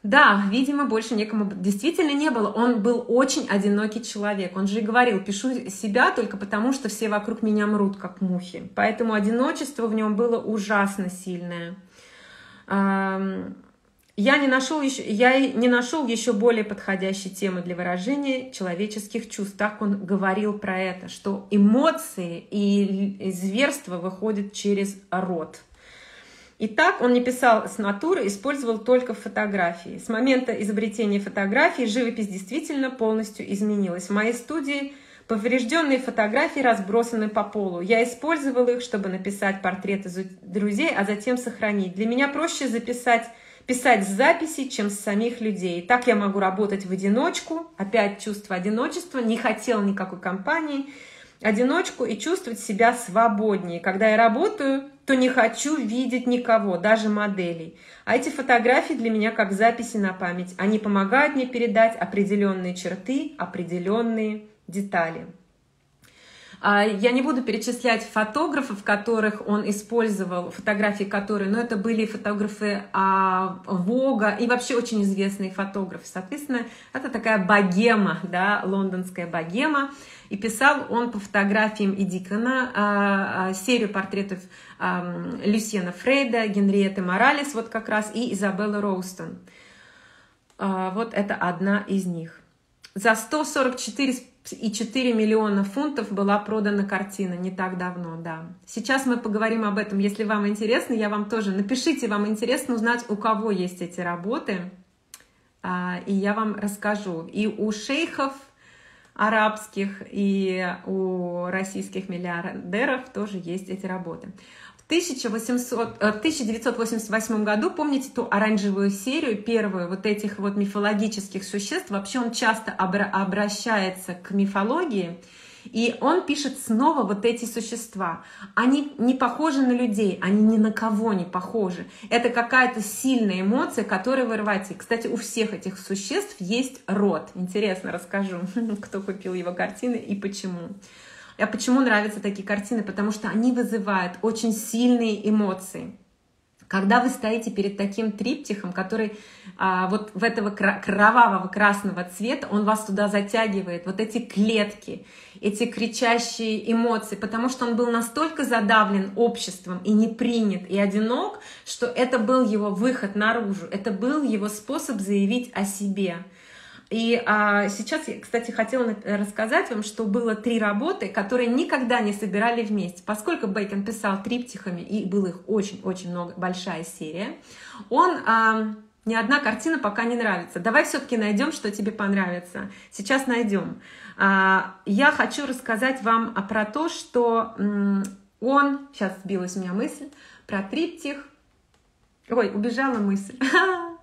да, видимо, больше некому действительно не было. Он был очень одинокий человек. Он же и говорил, пишу себя только потому, что все вокруг меня мрут, как мухи. Поэтому одиночество в нем было ужасно сильное. Я не нашел еще, я не нашел еще более подходящей темы для выражения человеческих чувств. Так он говорил про это, что эмоции и зверство выходят через рот. И так он не писал с натуры, использовал только фотографии. С момента изобретения фотографии живопись действительно полностью изменилась. В моей студии поврежденные фотографии разбросаны по полу. Я использовал их, чтобы написать портреты друзей, а затем сохранить. Для меня проще записать писать с записей, чем с самих людей. Так я могу работать в одиночку, опять чувство одиночества, не хотел никакой компании, одиночку и чувствовать себя свободнее. Когда я работаю, то не хочу видеть никого, даже моделей. А эти фотографии для меня как записи на память. Они помогают мне передать определенные черты, определенные детали. А, я не буду перечислять фотографов, которых он использовал, фотографии которые, но это были фотографы а, Вога и вообще очень известные фотографы. Соответственно, это такая богема, да, лондонская богема. И писал он по фотографиям и Дикона а, серию портретов Люсьена Фрейда, Генриетты Моралес, вот как раз, и Изабеллы Роустон. Вот это одна из них. За 144 и 4 миллиона фунтов была продана картина не так давно, да. Сейчас мы поговорим об этом. Если вам интересно, я вам тоже напишите, вам интересно узнать, у кого есть эти работы, а, и я вам расскажу. И у шейхов арабских, и у российских миллиардеров тоже есть эти работы. 1800, в 1988 э, году, помните ту оранжевую серию, первую вот этих вот мифологических существ, вообще он часто обра- обращается к мифологии, И он пишет снова вот эти существа. Они не похожи на людей, они ни на кого не похожи. Это какая-то сильная эмоция, которая вырывается. И, кстати, у всех этих существ есть род. Интересно расскажу, кто купил его картины и почему. А почему нравятся такие картины? Потому что они вызывают очень сильные эмоции. Когда вы стоите перед таким триптихом, который а, вот в этого кровавого красного цвета, он вас туда затягивает, вот эти клетки, эти кричащие эмоции, потому что он был настолько задавлен обществом и не принят, и одинок, что это был его выход наружу, это был его способ заявить о себе. И а, сейчас я, кстати, хотела рассказать вам, что было три работы, которые никогда не собирали вместе. Поскольку Бейкон писал триптихами, и было их очень-очень много, большая серия, он... А, ни одна картина пока не нравится. Давай все-таки найдем, что тебе понравится. Сейчас найдем. А, я хочу рассказать вам про то, что он... Сейчас сбилась у меня мысль. Про триптих. Ой, убежала мысль.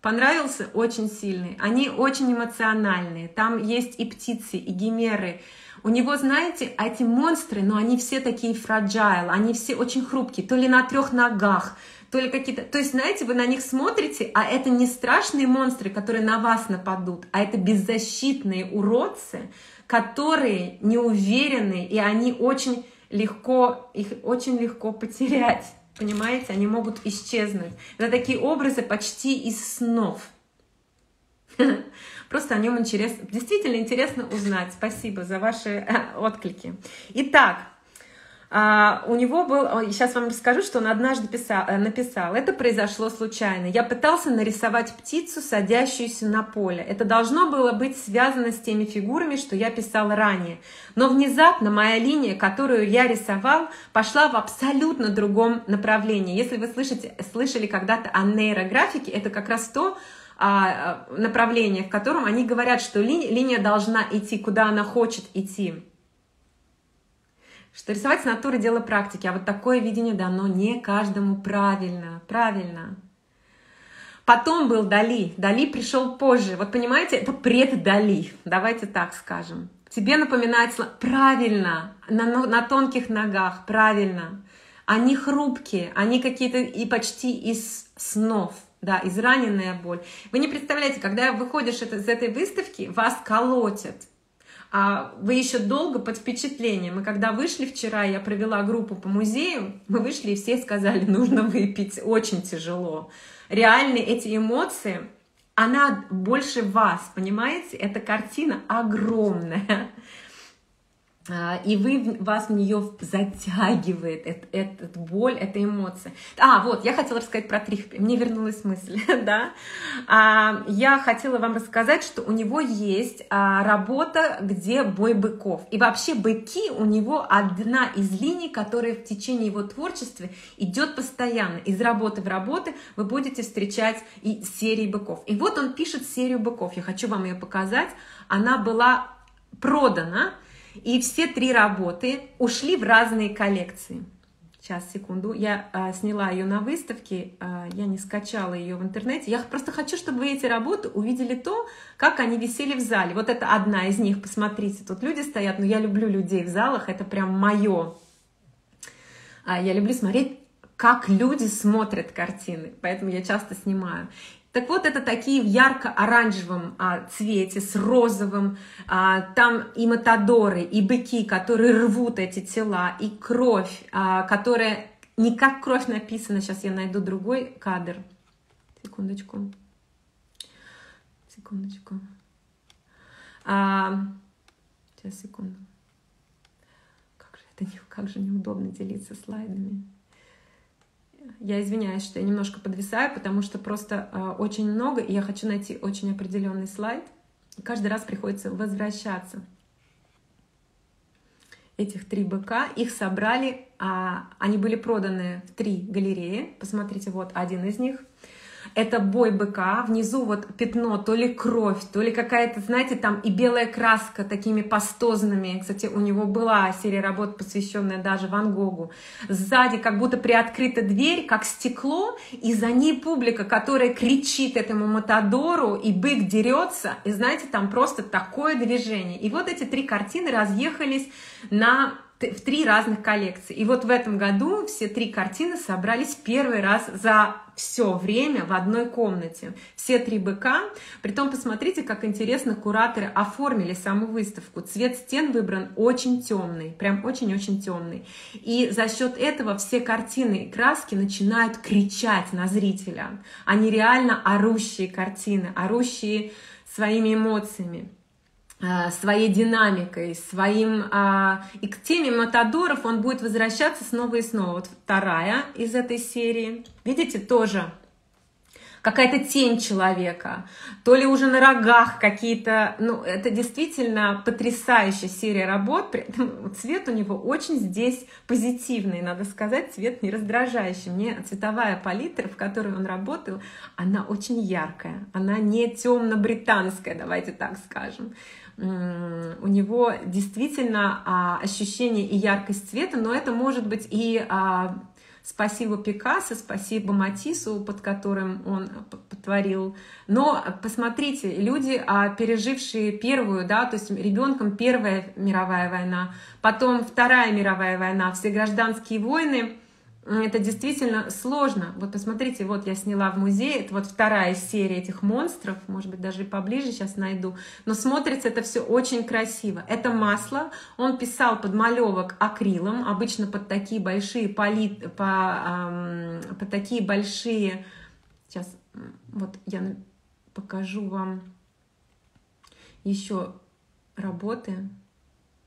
понравился очень сильный. Они очень эмоциональные. Там есть и птицы, и гимеры. У него, знаете, эти монстры, но они все такие фраджайл, они все очень хрупкие, то ли на трех ногах, то ли какие-то... То есть, знаете, вы на них смотрите, а это не страшные монстры, которые на вас нападут, а это беззащитные уродцы, которые не уверены, и они очень легко, их очень легко потерять. Понимаете, они могут исчезнуть. Это такие образы почти из снов. Просто о нем интересно, действительно интересно узнать. Спасибо за ваши э, отклики. Итак, а, у него был, сейчас вам расскажу, что он однажды писал, э, написал. Это произошло случайно. Я пытался нарисовать птицу, садящуюся на поле. Это должно было быть связано с теми фигурами, что я писал ранее. Но внезапно моя линия, которую я рисовал, пошла в абсолютно другом направлении. Если вы слышите, слышали когда-то о нейрографике, это как раз то, а, направление, в котором они говорят, что линия должна идти, куда она хочет идти что рисовать с натуры дело практики, а вот такое видение дано не каждому правильно, правильно. Потом был Дали. Дали пришел позже. Вот понимаете, это пред Дали. Давайте так скажем. Тебе напоминает правильно, на, на тонких ногах, правильно. Они хрупкие, они какие-то и почти из снов, да, израненная боль. Вы не представляете, когда выходишь из этой выставки, вас колотят вы еще долго под впечатлением. И когда вышли вчера, я провела группу по музею, мы вышли и все сказали, нужно выпить, очень тяжело. Реально эти эмоции, она больше вас, понимаете? Эта картина огромная. А, и вы, вас в нее затягивает эта, эта боль, эта эмоция. А, вот, я хотела рассказать про Трихпи, мне вернулась мысль, да. А, я хотела вам рассказать, что у него есть а, работа, где бой быков. И вообще быки у него одна из линий, которая в течение его творчества идет постоянно. Из работы в работы вы будете встречать и серии быков. И вот он пишет серию быков, я хочу вам ее показать. Она была продана, и все три работы ушли в разные коллекции. Сейчас, секунду. Я а, сняла ее на выставке, а, я не скачала ее в интернете. Я просто хочу, чтобы вы эти работы увидели то, как они висели в зале. Вот это одна из них, посмотрите. Тут люди стоят, но я люблю людей в залах, это прям мое. А, я люблю смотреть, как люди смотрят картины, поэтому я часто снимаю. Так вот, это такие в ярко-оранжевом а, цвете, с розовым. А, там и матадоры, и быки, которые рвут эти тела, и кровь, а, которая не как кровь написана. Сейчас я найду другой кадр. Секундочку. Секундочку. А, сейчас, секунду. Как же это как же неудобно делиться слайдами. Я извиняюсь, что я немножко подвисаю, потому что просто э, очень много, и я хочу найти очень определенный слайд. И каждый раз приходится возвращаться. Этих три быка, их собрали, а, они были проданы в три галереи. Посмотрите, вот один из них. Это бой быка, внизу вот пятно, то ли кровь, то ли какая-то, знаете, там и белая краска такими пастозными. Кстати, у него была серия работ, посвященная даже Ван Гогу. Сзади как будто приоткрыта дверь, как стекло, и за ней публика, которая кричит этому Матадору, и бык дерется, и знаете, там просто такое движение. И вот эти три картины разъехались на в три разных коллекции. И вот в этом году все три картины собрались первый раз за все время в одной комнате. Все три быка. Притом посмотрите, как интересно кураторы оформили саму выставку. Цвет стен выбран очень темный, прям очень-очень темный. И за счет этого все картины и краски начинают кричать на зрителя. Они реально орущие картины, орущие своими эмоциями. А, своей динамикой, своим... А, и к теме Матадоров он будет возвращаться снова и снова. Вот вторая из этой серии. Видите, тоже какая-то тень человека, то ли уже на рогах какие-то, ну, это действительно потрясающая серия работ, при этом цвет у него очень здесь позитивный, надо сказать, цвет не раздражающий. Мне цветовая палитра, в которой он работал, она очень яркая, она не темно-британская, давайте так скажем у него действительно а, ощущение и яркость цвета, но это может быть и а, спасибо Пикассо, спасибо Матису, под которым он потворил. Но посмотрите, люди, а, пережившие первую, да, то есть ребенком Первая мировая война, потом Вторая мировая война, все гражданские войны, это действительно сложно. Вот посмотрите, вот я сняла в музее, это вот вторая серия этих монстров, может быть, даже поближе сейчас найду, но смотрится это все очень красиво. Это масло, он писал подмалевок акрилом, обычно под такие большие полит, по, эм, по такие большие, сейчас вот я покажу вам еще работы.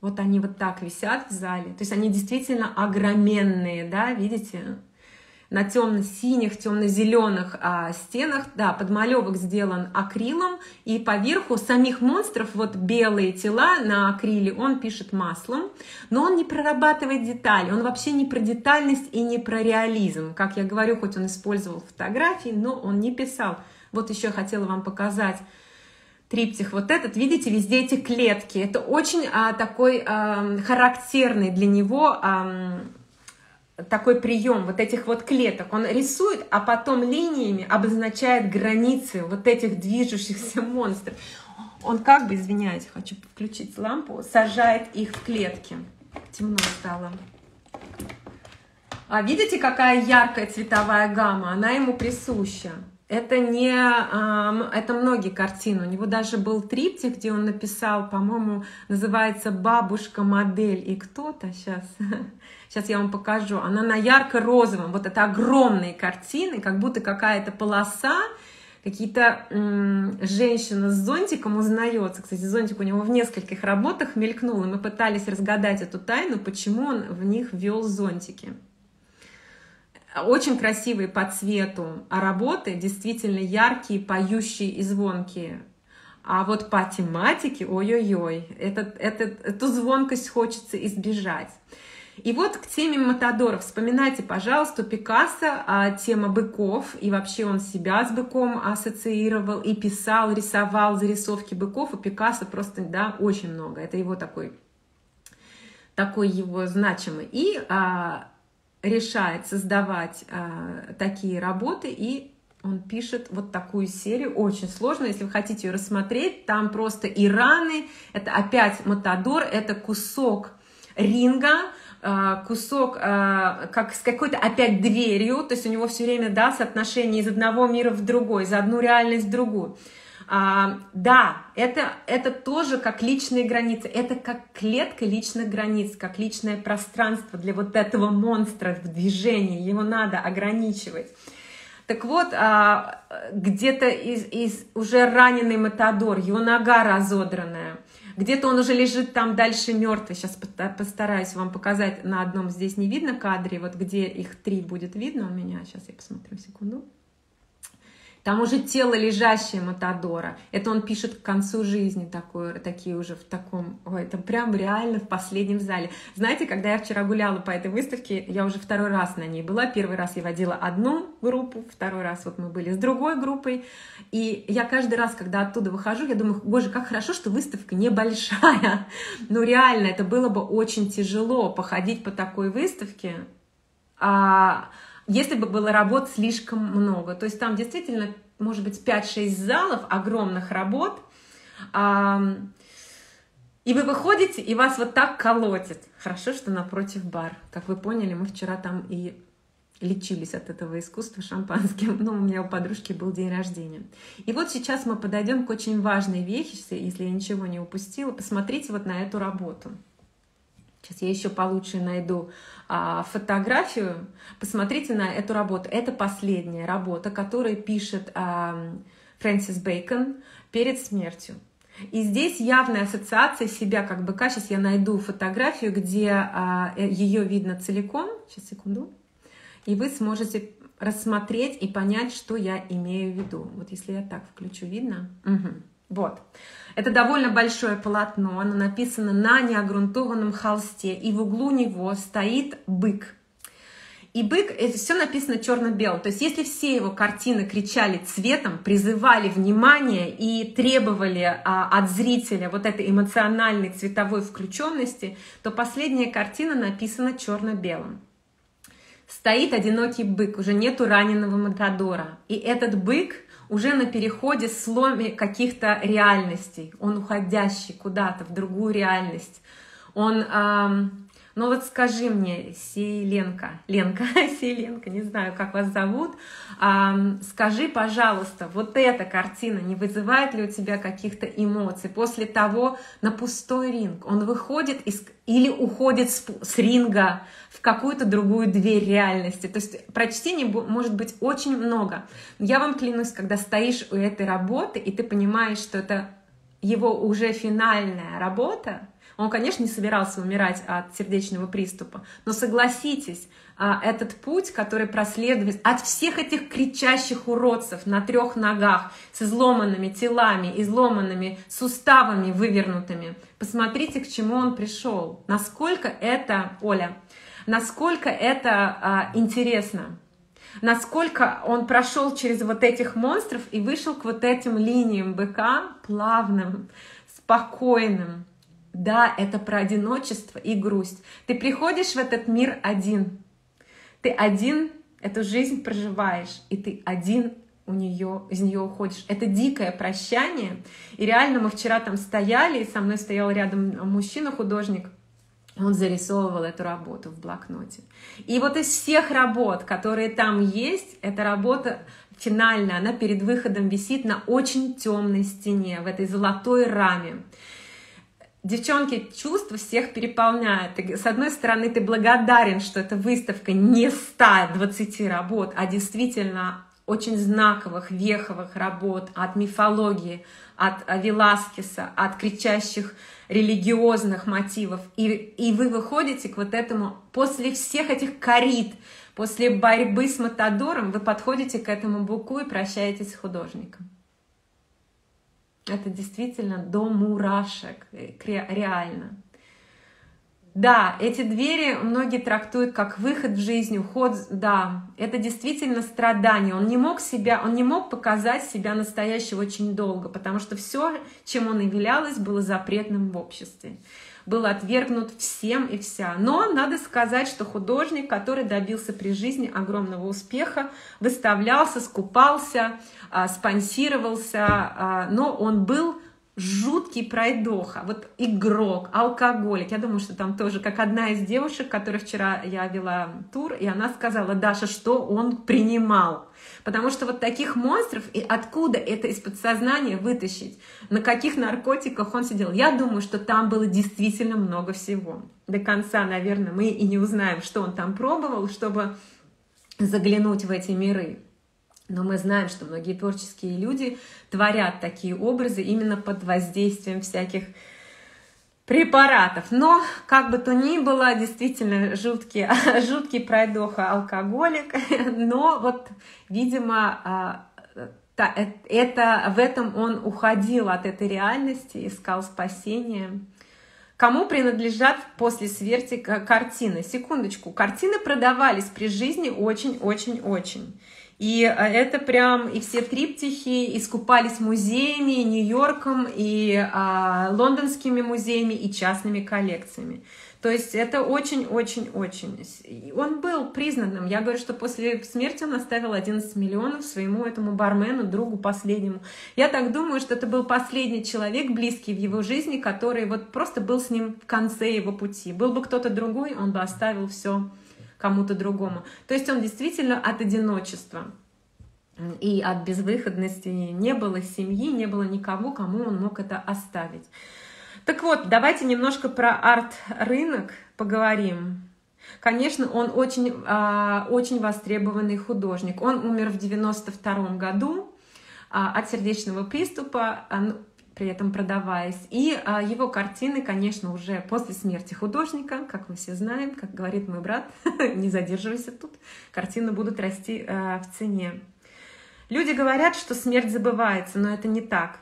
Вот они вот так висят в зале. То есть они действительно огроменные, да, видите? На темно-синих, темно-зеленых а, стенах, да, подмалевок сделан акрилом, и поверху самих монстров, вот белые тела на акриле, он пишет маслом, но он не прорабатывает детали, он вообще не про детальность и не про реализм. Как я говорю, хоть он использовал фотографии, но он не писал. Вот еще хотела вам показать триптих вот этот, видите, везде эти клетки. Это очень а, такой а, характерный для него а, такой прием вот этих вот клеток. Он рисует, а потом линиями обозначает границы вот этих движущихся монстров. Он как бы, извиняюсь, хочу включить лампу, сажает их в клетки. Темно стало. А видите, какая яркая цветовая гамма? Она ему присуща. Это не... Это многие картины. У него даже был триптих, где он написал, по-моему, называется «Бабушка-модель» и кто-то сейчас... Сейчас я вам покажу. Она на ярко-розовом. Вот это огромные картины, как будто какая-то полоса, какие-то женщина с зонтиком узнается. Кстати, зонтик у него в нескольких работах мелькнул, и мы пытались разгадать эту тайну, почему он в них вел зонтики очень красивые по цвету, а работы действительно яркие, поющие и звонкие. А вот по тематике, ой-ой-ой, этот, этот, эту звонкость хочется избежать. И вот к теме Матадоров. Вспоминайте, пожалуйста, Пикассо, а, тема быков, и вообще он себя с быком ассоциировал, и писал, рисовал зарисовки быков. У Пикассо просто, да, очень много. Это его такой, такой его значимый. И а, решает создавать э, такие работы, и он пишет вот такую серию, очень сложно, если вы хотите ее рассмотреть, там просто Ираны, это опять Матадор, это кусок ринга, а, кусок а, как с какой-то опять дверью, то есть у него все время да, соотношение из одного мира в другой, из одну реальность в другую. А, да, это, это тоже как личные границы, это как клетка личных границ, как личное пространство для вот этого монстра в движении, его надо ограничивать. Так вот, а, где-то из, из уже раненый Матадор, его нога разодранная, где-то он уже лежит там дальше мертвый. Сейчас постараюсь вам показать на одном здесь не видно кадре, вот где их три будет видно у меня. Сейчас я посмотрю секунду. Там уже тело лежащее Матадора. Это он пишет к концу жизни такое, такие уже в таком... Ой, это прям реально в последнем зале. Знаете, когда я вчера гуляла по этой выставке, я уже второй раз на ней была. Первый раз я водила одну группу, второй раз вот мы были с другой группой. И я каждый раз, когда оттуда выхожу, я думаю, боже, как хорошо, что выставка небольшая. Ну реально, это было бы очень тяжело походить по такой выставке. А если бы было работ слишком много. То есть там действительно, может быть, 5-6 залов огромных работ, и вы выходите, и вас вот так колотит. Хорошо, что напротив бар. Как вы поняли, мы вчера там и лечились от этого искусства шампанским. Ну, у меня у подружки был день рождения. И вот сейчас мы подойдем к очень важной вещи, если я ничего не упустила. Посмотрите вот на эту работу. Сейчас я еще получше найду а, фотографию. Посмотрите на эту работу. Это последняя работа, которую пишет а, Фрэнсис Бейкон перед смертью. И здесь явная ассоциация себя как быка. Сейчас я найду фотографию, где а, э, ее видно целиком. Сейчас, секунду. И вы сможете рассмотреть и понять, что я имею в виду. Вот если я так включу, видно? Угу. Вот. Это довольно большое полотно, оно написано на неогрунтованном холсте, и в углу него стоит бык. И бык, это все написано черно-белым. То есть если все его картины кричали цветом, призывали внимание и требовали а, от зрителя вот этой эмоциональной цветовой включенности, то последняя картина написана черно-белым. Стоит одинокий бык, уже нету раненого Матадора. И этот бык уже на переходе сломе каких-то реальностей. Он уходящий куда-то в другую реальность. Он, эм, ну вот скажи мне, Селенка, Ленка, Селенка, не знаю, как вас зовут, эм, скажи, пожалуйста, вот эта картина не вызывает ли у тебя каких-то эмоций после того на пустой ринг? Он выходит из, или уходит с, с ринга, какую-то другую дверь реальности. То есть прочтений может быть очень много. Я вам клянусь, когда стоишь у этой работы, и ты понимаешь, что это его уже финальная работа, он, конечно, не собирался умирать от сердечного приступа, но согласитесь, а, этот путь, который проследует от всех этих кричащих уродцев на трех ногах, с изломанными телами, изломанными суставами вывернутыми, посмотрите, к чему он пришел. Насколько это, Оля, насколько это а, интересно, насколько он прошел через вот этих монстров и вышел к вот этим линиям быка плавным, спокойным. Да, это про одиночество и грусть. Ты приходишь в этот мир один. Ты один эту жизнь проживаешь, и ты один у нее, из нее уходишь. Это дикое прощание. И реально мы вчера там стояли, и со мной стоял рядом мужчина-художник, он зарисовывал эту работу в блокноте. И вот из всех работ, которые там есть, эта работа финальная, она перед выходом висит на очень темной стене, в этой золотой раме. Девчонки, чувства всех переполняют. с одной стороны, ты благодарен, что эта выставка не 120 работ, а действительно очень знаковых, веховых работ от мифологии, от Веласкеса, от кричащих религиозных мотивов. И, и вы выходите к вот этому, после всех этих корид, после борьбы с Матадором, вы подходите к этому буку и прощаетесь с художником. Это действительно до мурашек, э, реально. Да, эти двери многие трактуют как выход в жизнь, уход, да, это действительно страдание. Он не мог себя, он не мог показать себя настоящего очень долго, потому что все, чем он являлось, было запретным в обществе. Был отвергнут всем и вся. Но надо сказать, что художник, который добился при жизни огромного успеха, выставлялся, скупался, а, спонсировался, а, но он был жуткий пройдоха, вот игрок, алкоголик. Я думаю, что там тоже, как одна из девушек, которой вчера я вела тур, и она сказала, Даша, что он принимал. Потому что вот таких монстров, и откуда это из подсознания вытащить, на каких наркотиках он сидел, я думаю, что там было действительно много всего. До конца, наверное, мы и не узнаем, что он там пробовал, чтобы заглянуть в эти миры. Но мы знаем, что многие творческие люди творят такие образы именно под воздействием всяких препаратов. Но, как бы то ни было, действительно жуткий, жуткий пройдоха алкоголик. Но вот, видимо, а, это, в этом он уходил от этой реальности, искал спасения. Кому принадлежат после смерти картины? Секундочку, картины продавались при жизни очень-очень-очень. И э, это прям, и все триптихи искупались музеями, Нью-Йорком, и а, лондонскими музеями, и частными коллекциями. То есть это очень-очень-очень. Он был признанным. Я говорю, что после смерти он оставил 11 миллионов своему этому бармену, другу последнему. Я так думаю, что это был последний человек, близкий в его жизни, который вот просто был с ним в конце его пути. Был бы кто-то другой, он бы оставил все кому-то другому. То есть он действительно от одиночества и от безвыходности не было семьи, не было никого, кому он мог это оставить. Так вот, давайте немножко про арт-рынок поговорим. Конечно, он очень, э, очень востребованный художник. Он умер в 92 году э, от сердечного приступа. При этом продаваясь. И а, его картины, конечно, уже после смерти художника, как мы все знаем, как говорит мой брат, не задерживайся тут, картины будут расти а, в цене. Люди говорят, что смерть забывается, но это не так.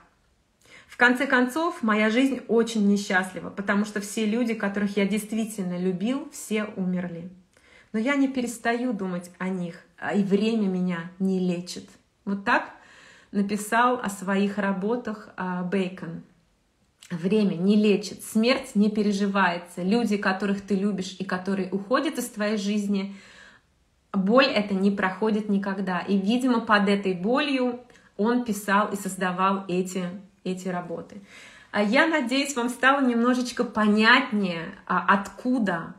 В конце концов, моя жизнь очень несчастлива, потому что все люди, которых я действительно любил, все умерли. Но я не перестаю думать о них, а и время меня не лечит. Вот так написал о своих работах а, Бейкон. Время не лечит, смерть не переживается. Люди, которых ты любишь и которые уходят из твоей жизни, боль это не проходит никогда. И, видимо, под этой болью он писал и создавал эти, эти работы. А я надеюсь, вам стало немножечко понятнее, а, откуда,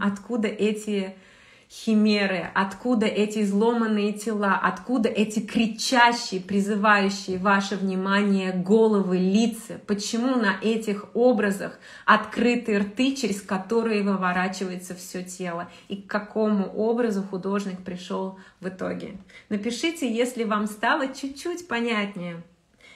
откуда эти химеры, откуда эти изломанные тела, откуда эти кричащие, призывающие ваше внимание головы, лица, почему на этих образах открыты рты, через которые выворачивается все тело, и к какому образу художник пришел в итоге. Напишите, если вам стало чуть-чуть понятнее.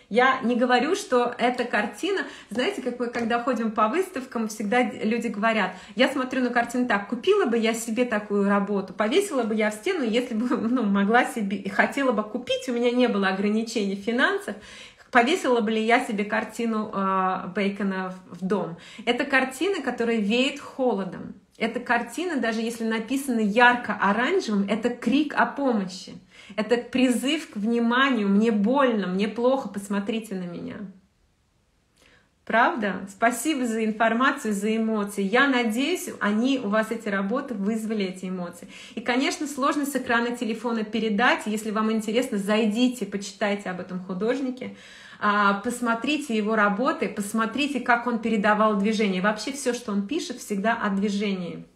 Я не говорю, что эта картина, знаете, как мы когда ходим по выставкам, всегда люди говорят, я смотрю на картину так, купила бы я себе такую работу, повесила бы я в стену, если бы ну, могла себе, хотела бы купить, у меня не было ограничений в финансах, повесила бы ли я себе картину э, Бейкона в дом. Это картина, которая веет холодом. Эта картина, даже если написана ярко-оранжевым, это крик о помощи. Это призыв к вниманию. Мне больно, мне плохо, посмотрите на меня. Правда? Спасибо за информацию, за эмоции. Я надеюсь, они у вас эти работы вызвали эти эмоции. И, конечно, сложно с экрана телефона передать. Если вам интересно, зайдите, почитайте об этом художнике, а, посмотрите его работы, посмотрите, как он передавал движение. Вообще все, что он пишет, всегда о движении,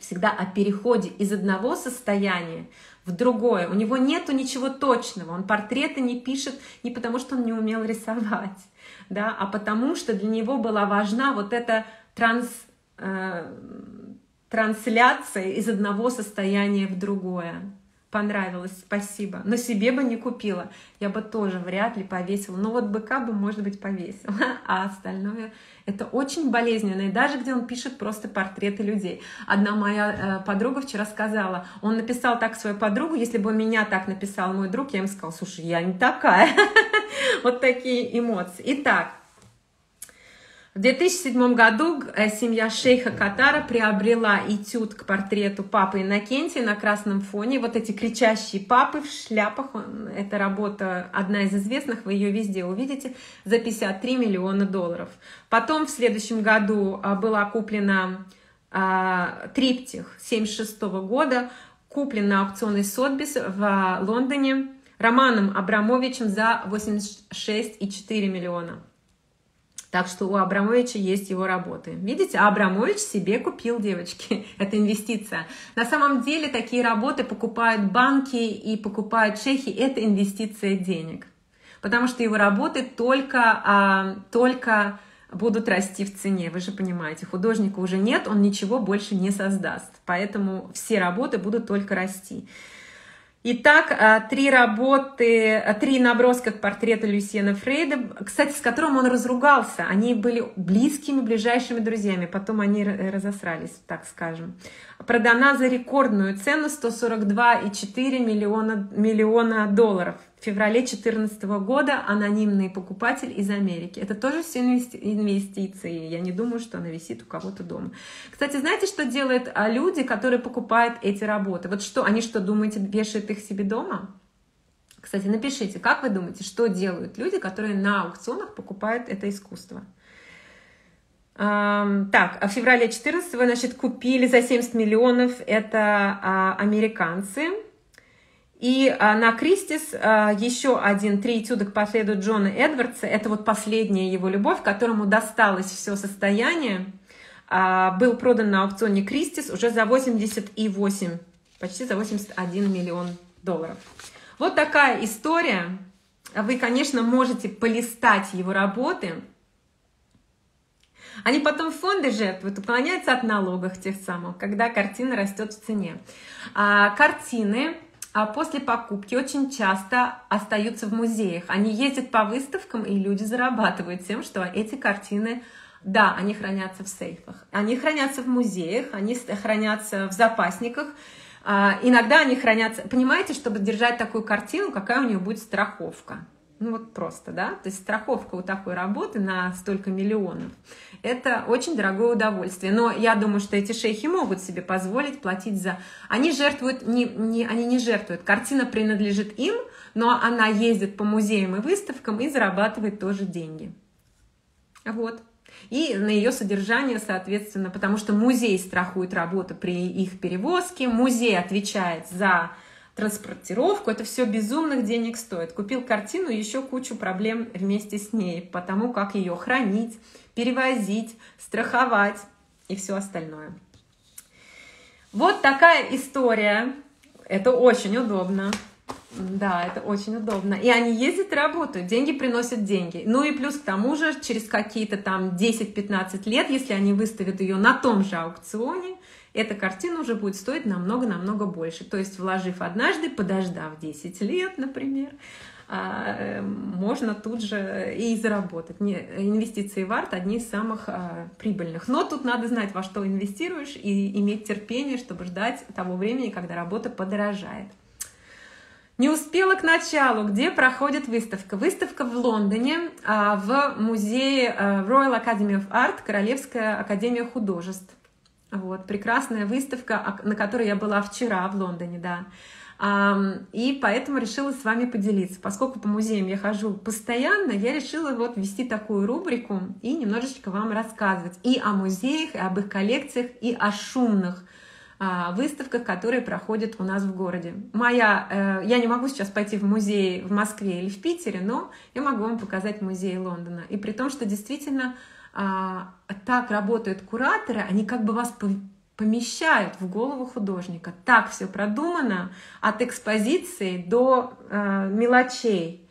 всегда о переходе из одного состояния в другое. У него нету ничего точного. Он портреты не пишет не потому, что он не умел рисовать, да, а потому что для него была важна вот эта транс, э, трансляция из одного состояния в другое понравилось, спасибо. Но себе бы не купила. Я бы тоже вряд ли повесила. Но вот быка бы, может быть, повесила. А остальное это очень болезненно. И даже где он пишет просто портреты людей. Одна моя э, подруга вчера сказала, он написал так свою подругу, если бы меня так написал мой друг, я им сказала, слушай, я не такая. Вот такие эмоции. Итак, в 2007 году э, семья шейха Катара приобрела этюд к портрету папы Иннокентия на красном фоне. Вот эти кричащие папы в шляпах. Эта работа одна из известных, вы ее везде увидите, за 53 миллиона долларов. Потом в следующем году а, была куплена а, триптих 76 года, куплен на аукционе Сотбис в Лондоне Романом Абрамовичем за 86,4 миллиона. Так что у Абрамовича есть его работы. Видите, Абрамович себе купил, девочки. Это инвестиция. На самом деле такие работы покупают банки и покупают шейхи. Это инвестиция денег. Потому что его работы только, а, только будут расти в цене. Вы же понимаете, художника уже нет, он ничего больше не создаст. Поэтому все работы будут только расти. Итак, а, три работы, а, три наброска к портрету Люсьена Фрейда, кстати, с которым он разругался. Они были близкими, ближайшими друзьями, потом они разосрались, так скажем. Продана за рекордную цену 142,4 миллиона, миллиона долларов. в феврале 2014 года анонимный покупатель из Америки. Это тоже все инвестиции. Я не думаю, что она висит у кого-то дома. Кстати, знаете, что делают а, люди, которые покупают эти работы? Вот что, они что, думаете, вешают их себе дома? Кстати, напишите, как вы думаете, что делают люди, которые на аукционах покупают это искусство? Так, а в феврале 14 значит, купили за 70 миллионов это а, американцы. И а, на Кристис еще один три этюда к портрету Джона Эдвардса. Это вот последняя его любовь, которому досталось все состояние. Был продан на аукционе Кристис уже за 88, почти за 81 миллион долларов. Вот такая история. Вы, конечно, можете полистать его работы. Они потом фонды жертвуют, уклоняются от налогов тех самых, когда картина растет в цене. А картины а после покупки очень часто остаются в музеях. Они ездят по выставкам, и люди зарабатывают тем, что эти картины, да, они хранятся в сейфах, они хранятся в музеях, они хранятся в запасниках, а, иногда они хранятся, понимаете, чтобы держать такую картину, какая у нее будет страховка. Ну вот просто, да, то есть страховка у такой работы на столько миллионов, это очень дорогое удовольствие. Но я думаю, что эти шейхи могут себе позволить платить за... Они жертвуют, не, не, они не жертвуют, картина принадлежит им, но она ездит по музеям и выставкам и зарабатывает тоже деньги. Вот и на ее содержание, соответственно, потому что музей страхует работу при их перевозке, музей отвечает за транспортировку, это все безумных денег стоит. Купил картину, еще кучу проблем вместе с ней, потому как ее хранить, перевозить, страховать и все остальное. Вот такая история. Это очень удобно. Да, это очень удобно. И они ездят и работают, деньги приносят деньги. Ну и плюс к тому же, через какие-то там 10-15 лет, если они выставят ее на том же аукционе, эта картина уже будет стоить намного-намного больше. То есть, вложив однажды, подождав 10 лет, например, а, можно тут же и заработать. Инвестиции в арт одни из самых а, прибыльных. Но тут надо знать, во что инвестируешь, и иметь терпение, чтобы ждать того времени, когда работа подорожает. Не успела к началу, где проходит выставка. Выставка в Лондоне а, в музее а, Royal Academy of Art, Королевская академия художеств. Вот, прекрасная выставка, на которой я была вчера в Лондоне, да. И поэтому решила с вами поделиться. Поскольку по музеям я хожу постоянно, я решила вот вести такую рубрику и немножечко вам рассказывать и о музеях, и об их коллекциях, и о шумных а, выставках, которые проходят у нас в городе. Моя, э, я не могу сейчас пойти в музей в Москве или в Питере, но я могу вам показать музей Лондона. И при том, что действительно а, так работают кураторы, они как бы вас помещают в голову художника. Так все продумано от экспозиции до э, мелочей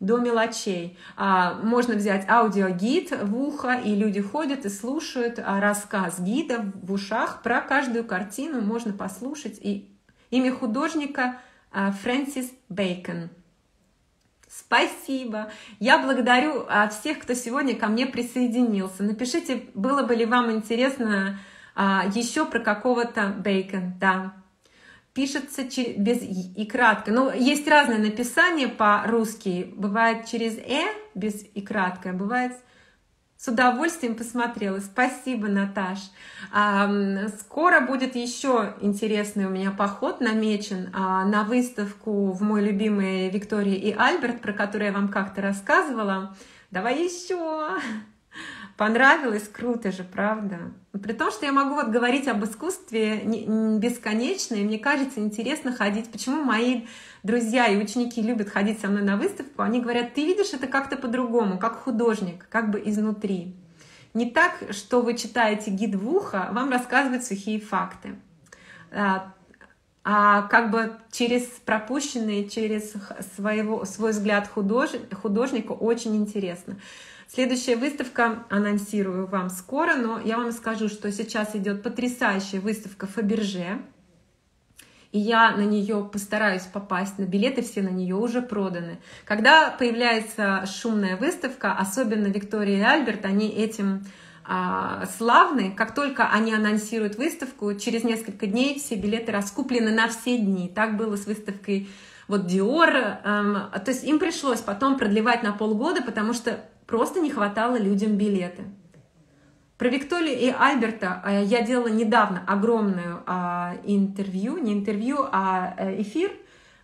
до мелочей. А, можно взять аудиогид в ухо, и люди ходят и слушают а, рассказ гида в ушах про каждую картину. Можно послушать. И имя художника а, Фрэнсис Бейкон. Спасибо. Я благодарю всех, кто сегодня ко мне присоединился. Напишите, было бы ли вам интересно еще про какого-то Бейкон. Да, пишется без и кратко. Ну, есть разное написание по-русски. Бывает через «э» без и краткое, бывает с удовольствием посмотрела. Спасибо, Наташ. Скоро будет еще интересный у меня поход намечен а, на выставку в мой любимый Виктория и Альберт, про которую я вам как-то рассказывала. Давай еще. Понравилось? Круто же, правда? При том, что я могу вот говорить об искусстве бесконечно, и мне кажется интересно ходить. Почему мои друзья и ученики любят ходить со мной на выставку? Они говорят, ты видишь это как-то по-другому, как художник, как бы изнутри. Не так, что вы читаете гид в ухо, вам рассказывают сухие факты. А, а как бы через пропущенные, через своего, свой взгляд худож, художника очень интересно. Следующая выставка анонсирую вам скоро, но я вам скажу, что сейчас идет потрясающая выставка Фаберже. И я на нее постараюсь попасть, на билеты все на нее уже проданы. Когда появляется шумная выставка, особенно Виктория и Альберт, они этим а, славны. Как только они анонсируют выставку, через несколько дней все билеты раскуплены на все дни. Так было с выставкой вот Dior, эм, то есть им пришлось потом продлевать на полгода, потому что просто не хватало людям билеты. Про Викторию и Альберта э, я делала недавно огромную а, интервью, не интервью, а э, эфир.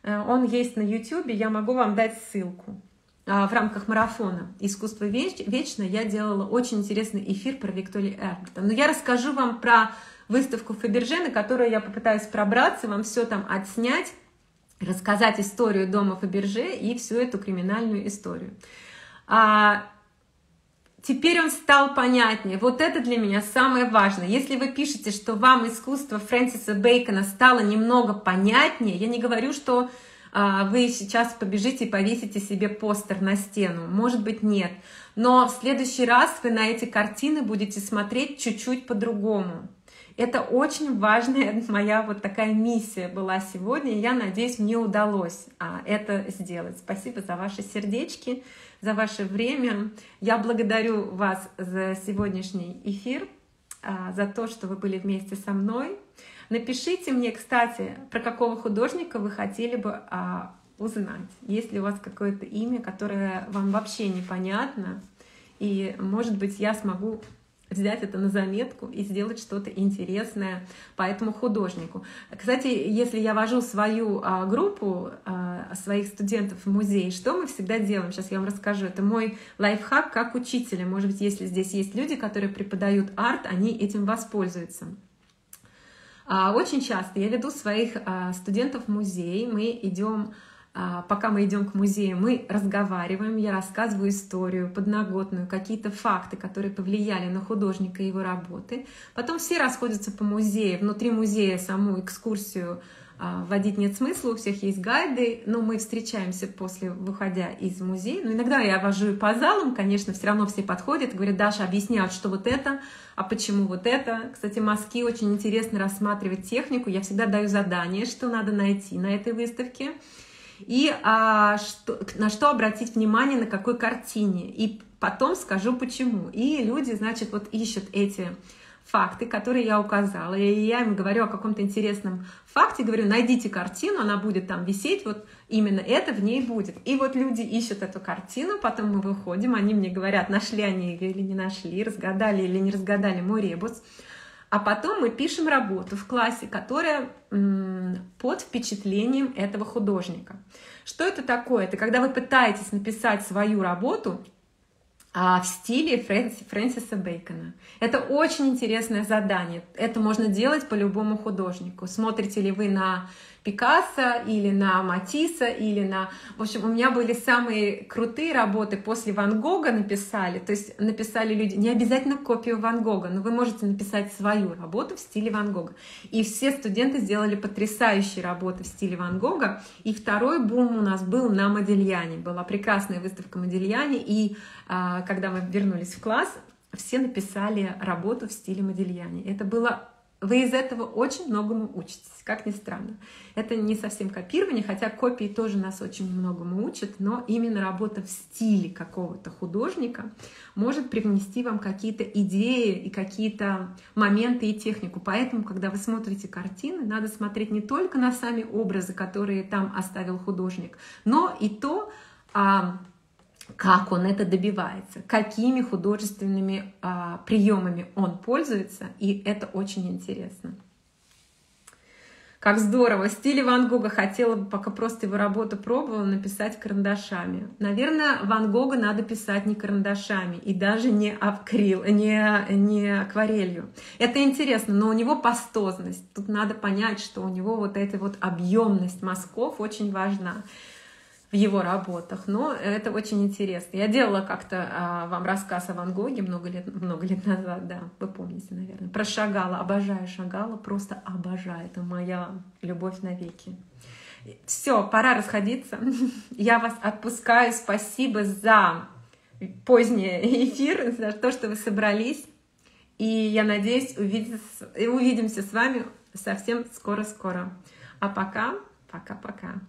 Э, он есть на YouTube, я могу вам дать ссылку. А, в рамках марафона «Искусство вечно» я делала очень интересный эфир про Викторию и Альберта. Но я расскажу вам про выставку Фаберже, на которую я попытаюсь пробраться, вам все там отснять, рассказать историю дома Фаберже и всю эту криминальную историю. А, Теперь он стал понятнее. Вот это для меня самое важное. Если вы пишете, что вам искусство Фрэнсиса Бейкона стало немного понятнее, я не говорю, что а, вы сейчас побежите и повесите себе постер на стену. Может быть, нет. Но в следующий раз вы на эти картины будете смотреть чуть-чуть по-другому. Это очень важная моя вот такая миссия была сегодня. Я надеюсь, мне удалось а, это сделать. Спасибо за ваши сердечки за ваше время. Я благодарю вас за сегодняшний эфир, а, за то, что вы были вместе со мной. Напишите мне, кстати, про какого художника вы хотели бы а, узнать. Есть ли у вас какое-то имя, которое вам вообще непонятно, и, может быть, я смогу взять это на заметку и сделать что-то интересное по этому художнику. Кстати, если я вожу свою а, группу а, своих студентов в музей, что мы всегда делаем? Сейчас я вам расскажу. Это мой лайфхак как учителя. Может быть, если здесь есть люди, которые преподают арт, они этим воспользуются. А, очень часто я веду своих а, студентов в музей, мы идем пока мы идем к музею, мы разговариваем, я рассказываю историю подноготную, какие-то факты, которые повлияли на художника и его работы. Потом все расходятся по музею, внутри музея саму экскурсию а, вводить нет смысла, у всех есть гайды, но мы встречаемся после, выходя из музея. Но иногда я вожу по залам, конечно, все равно все подходят говорят, Даша, объясняют, что вот это, а почему вот это. Кстати, мазки очень интересно рассматривать технику. Я всегда даю задание, что надо найти на этой выставке и а, что, на что обратить внимание, на какой картине. И потом скажу почему. И люди, значит, вот ищут эти факты, которые я указала. И я им говорю о каком-то интересном факте, говорю, найдите картину, она будет там висеть, вот именно это в ней будет. И вот люди ищут эту картину, потом мы выходим, они мне говорят, нашли они ее или не нашли, разгадали или не разгадали мой ребус. А потом мы пишем работу в классе, которая под впечатлением этого художника. Что это такое? Это когда вы пытаетесь написать свою работу а, в стиле Фрэнси, Фрэнсиса Бейкона. Это очень интересное задание. Это можно делать по любому художнику. Смотрите ли вы на Пикассо или на Матисса или на... В общем, у меня были самые крутые работы после Ван Гога написали. То есть написали люди, не обязательно копию Ван Гога, но вы можете написать свою работу в стиле Ван Гога. И все студенты сделали потрясающие работы в стиле Ван Гога. И второй бум у нас был на Модельяне. Была прекрасная выставка Модельяне. И а, когда мы вернулись в класс, все написали работу в стиле Модельяне. Это было вы из этого очень многому учитесь, как ни странно. Это не совсем копирование, хотя копии тоже нас очень многому учат, но именно работа в стиле какого-то художника может привнести вам какие-то идеи и какие-то моменты и технику. Поэтому, когда вы смотрите картины, надо смотреть не только на сами образы, которые там оставил художник, но и то, а, как он это добивается, какими художественными а, приемами он пользуется, и это очень интересно. Как здорово! В стиле Ван Гога хотела бы, пока просто его работу пробовала, написать карандашами. Наверное, Ван Гога надо писать не карандашами и даже не акрил, не, не акварелью. Это интересно, но у него пастозность. Тут надо понять, что у него вот эта вот объемность мазков очень важна в его работах, но это очень интересно. Я делала как-то а, вам рассказ о Ван Гоге много лет, много лет назад, да, вы помните, наверное. Про Шагала, обожаю Шагала, просто обожаю, это моя любовь навеки. Все, пора расходиться. Я вас отпускаю. Спасибо за поздний эфир, за то, что вы собрались. И я надеюсь, увидимся, увидимся с вами совсем скоро-скоро. А пока, пока-пока.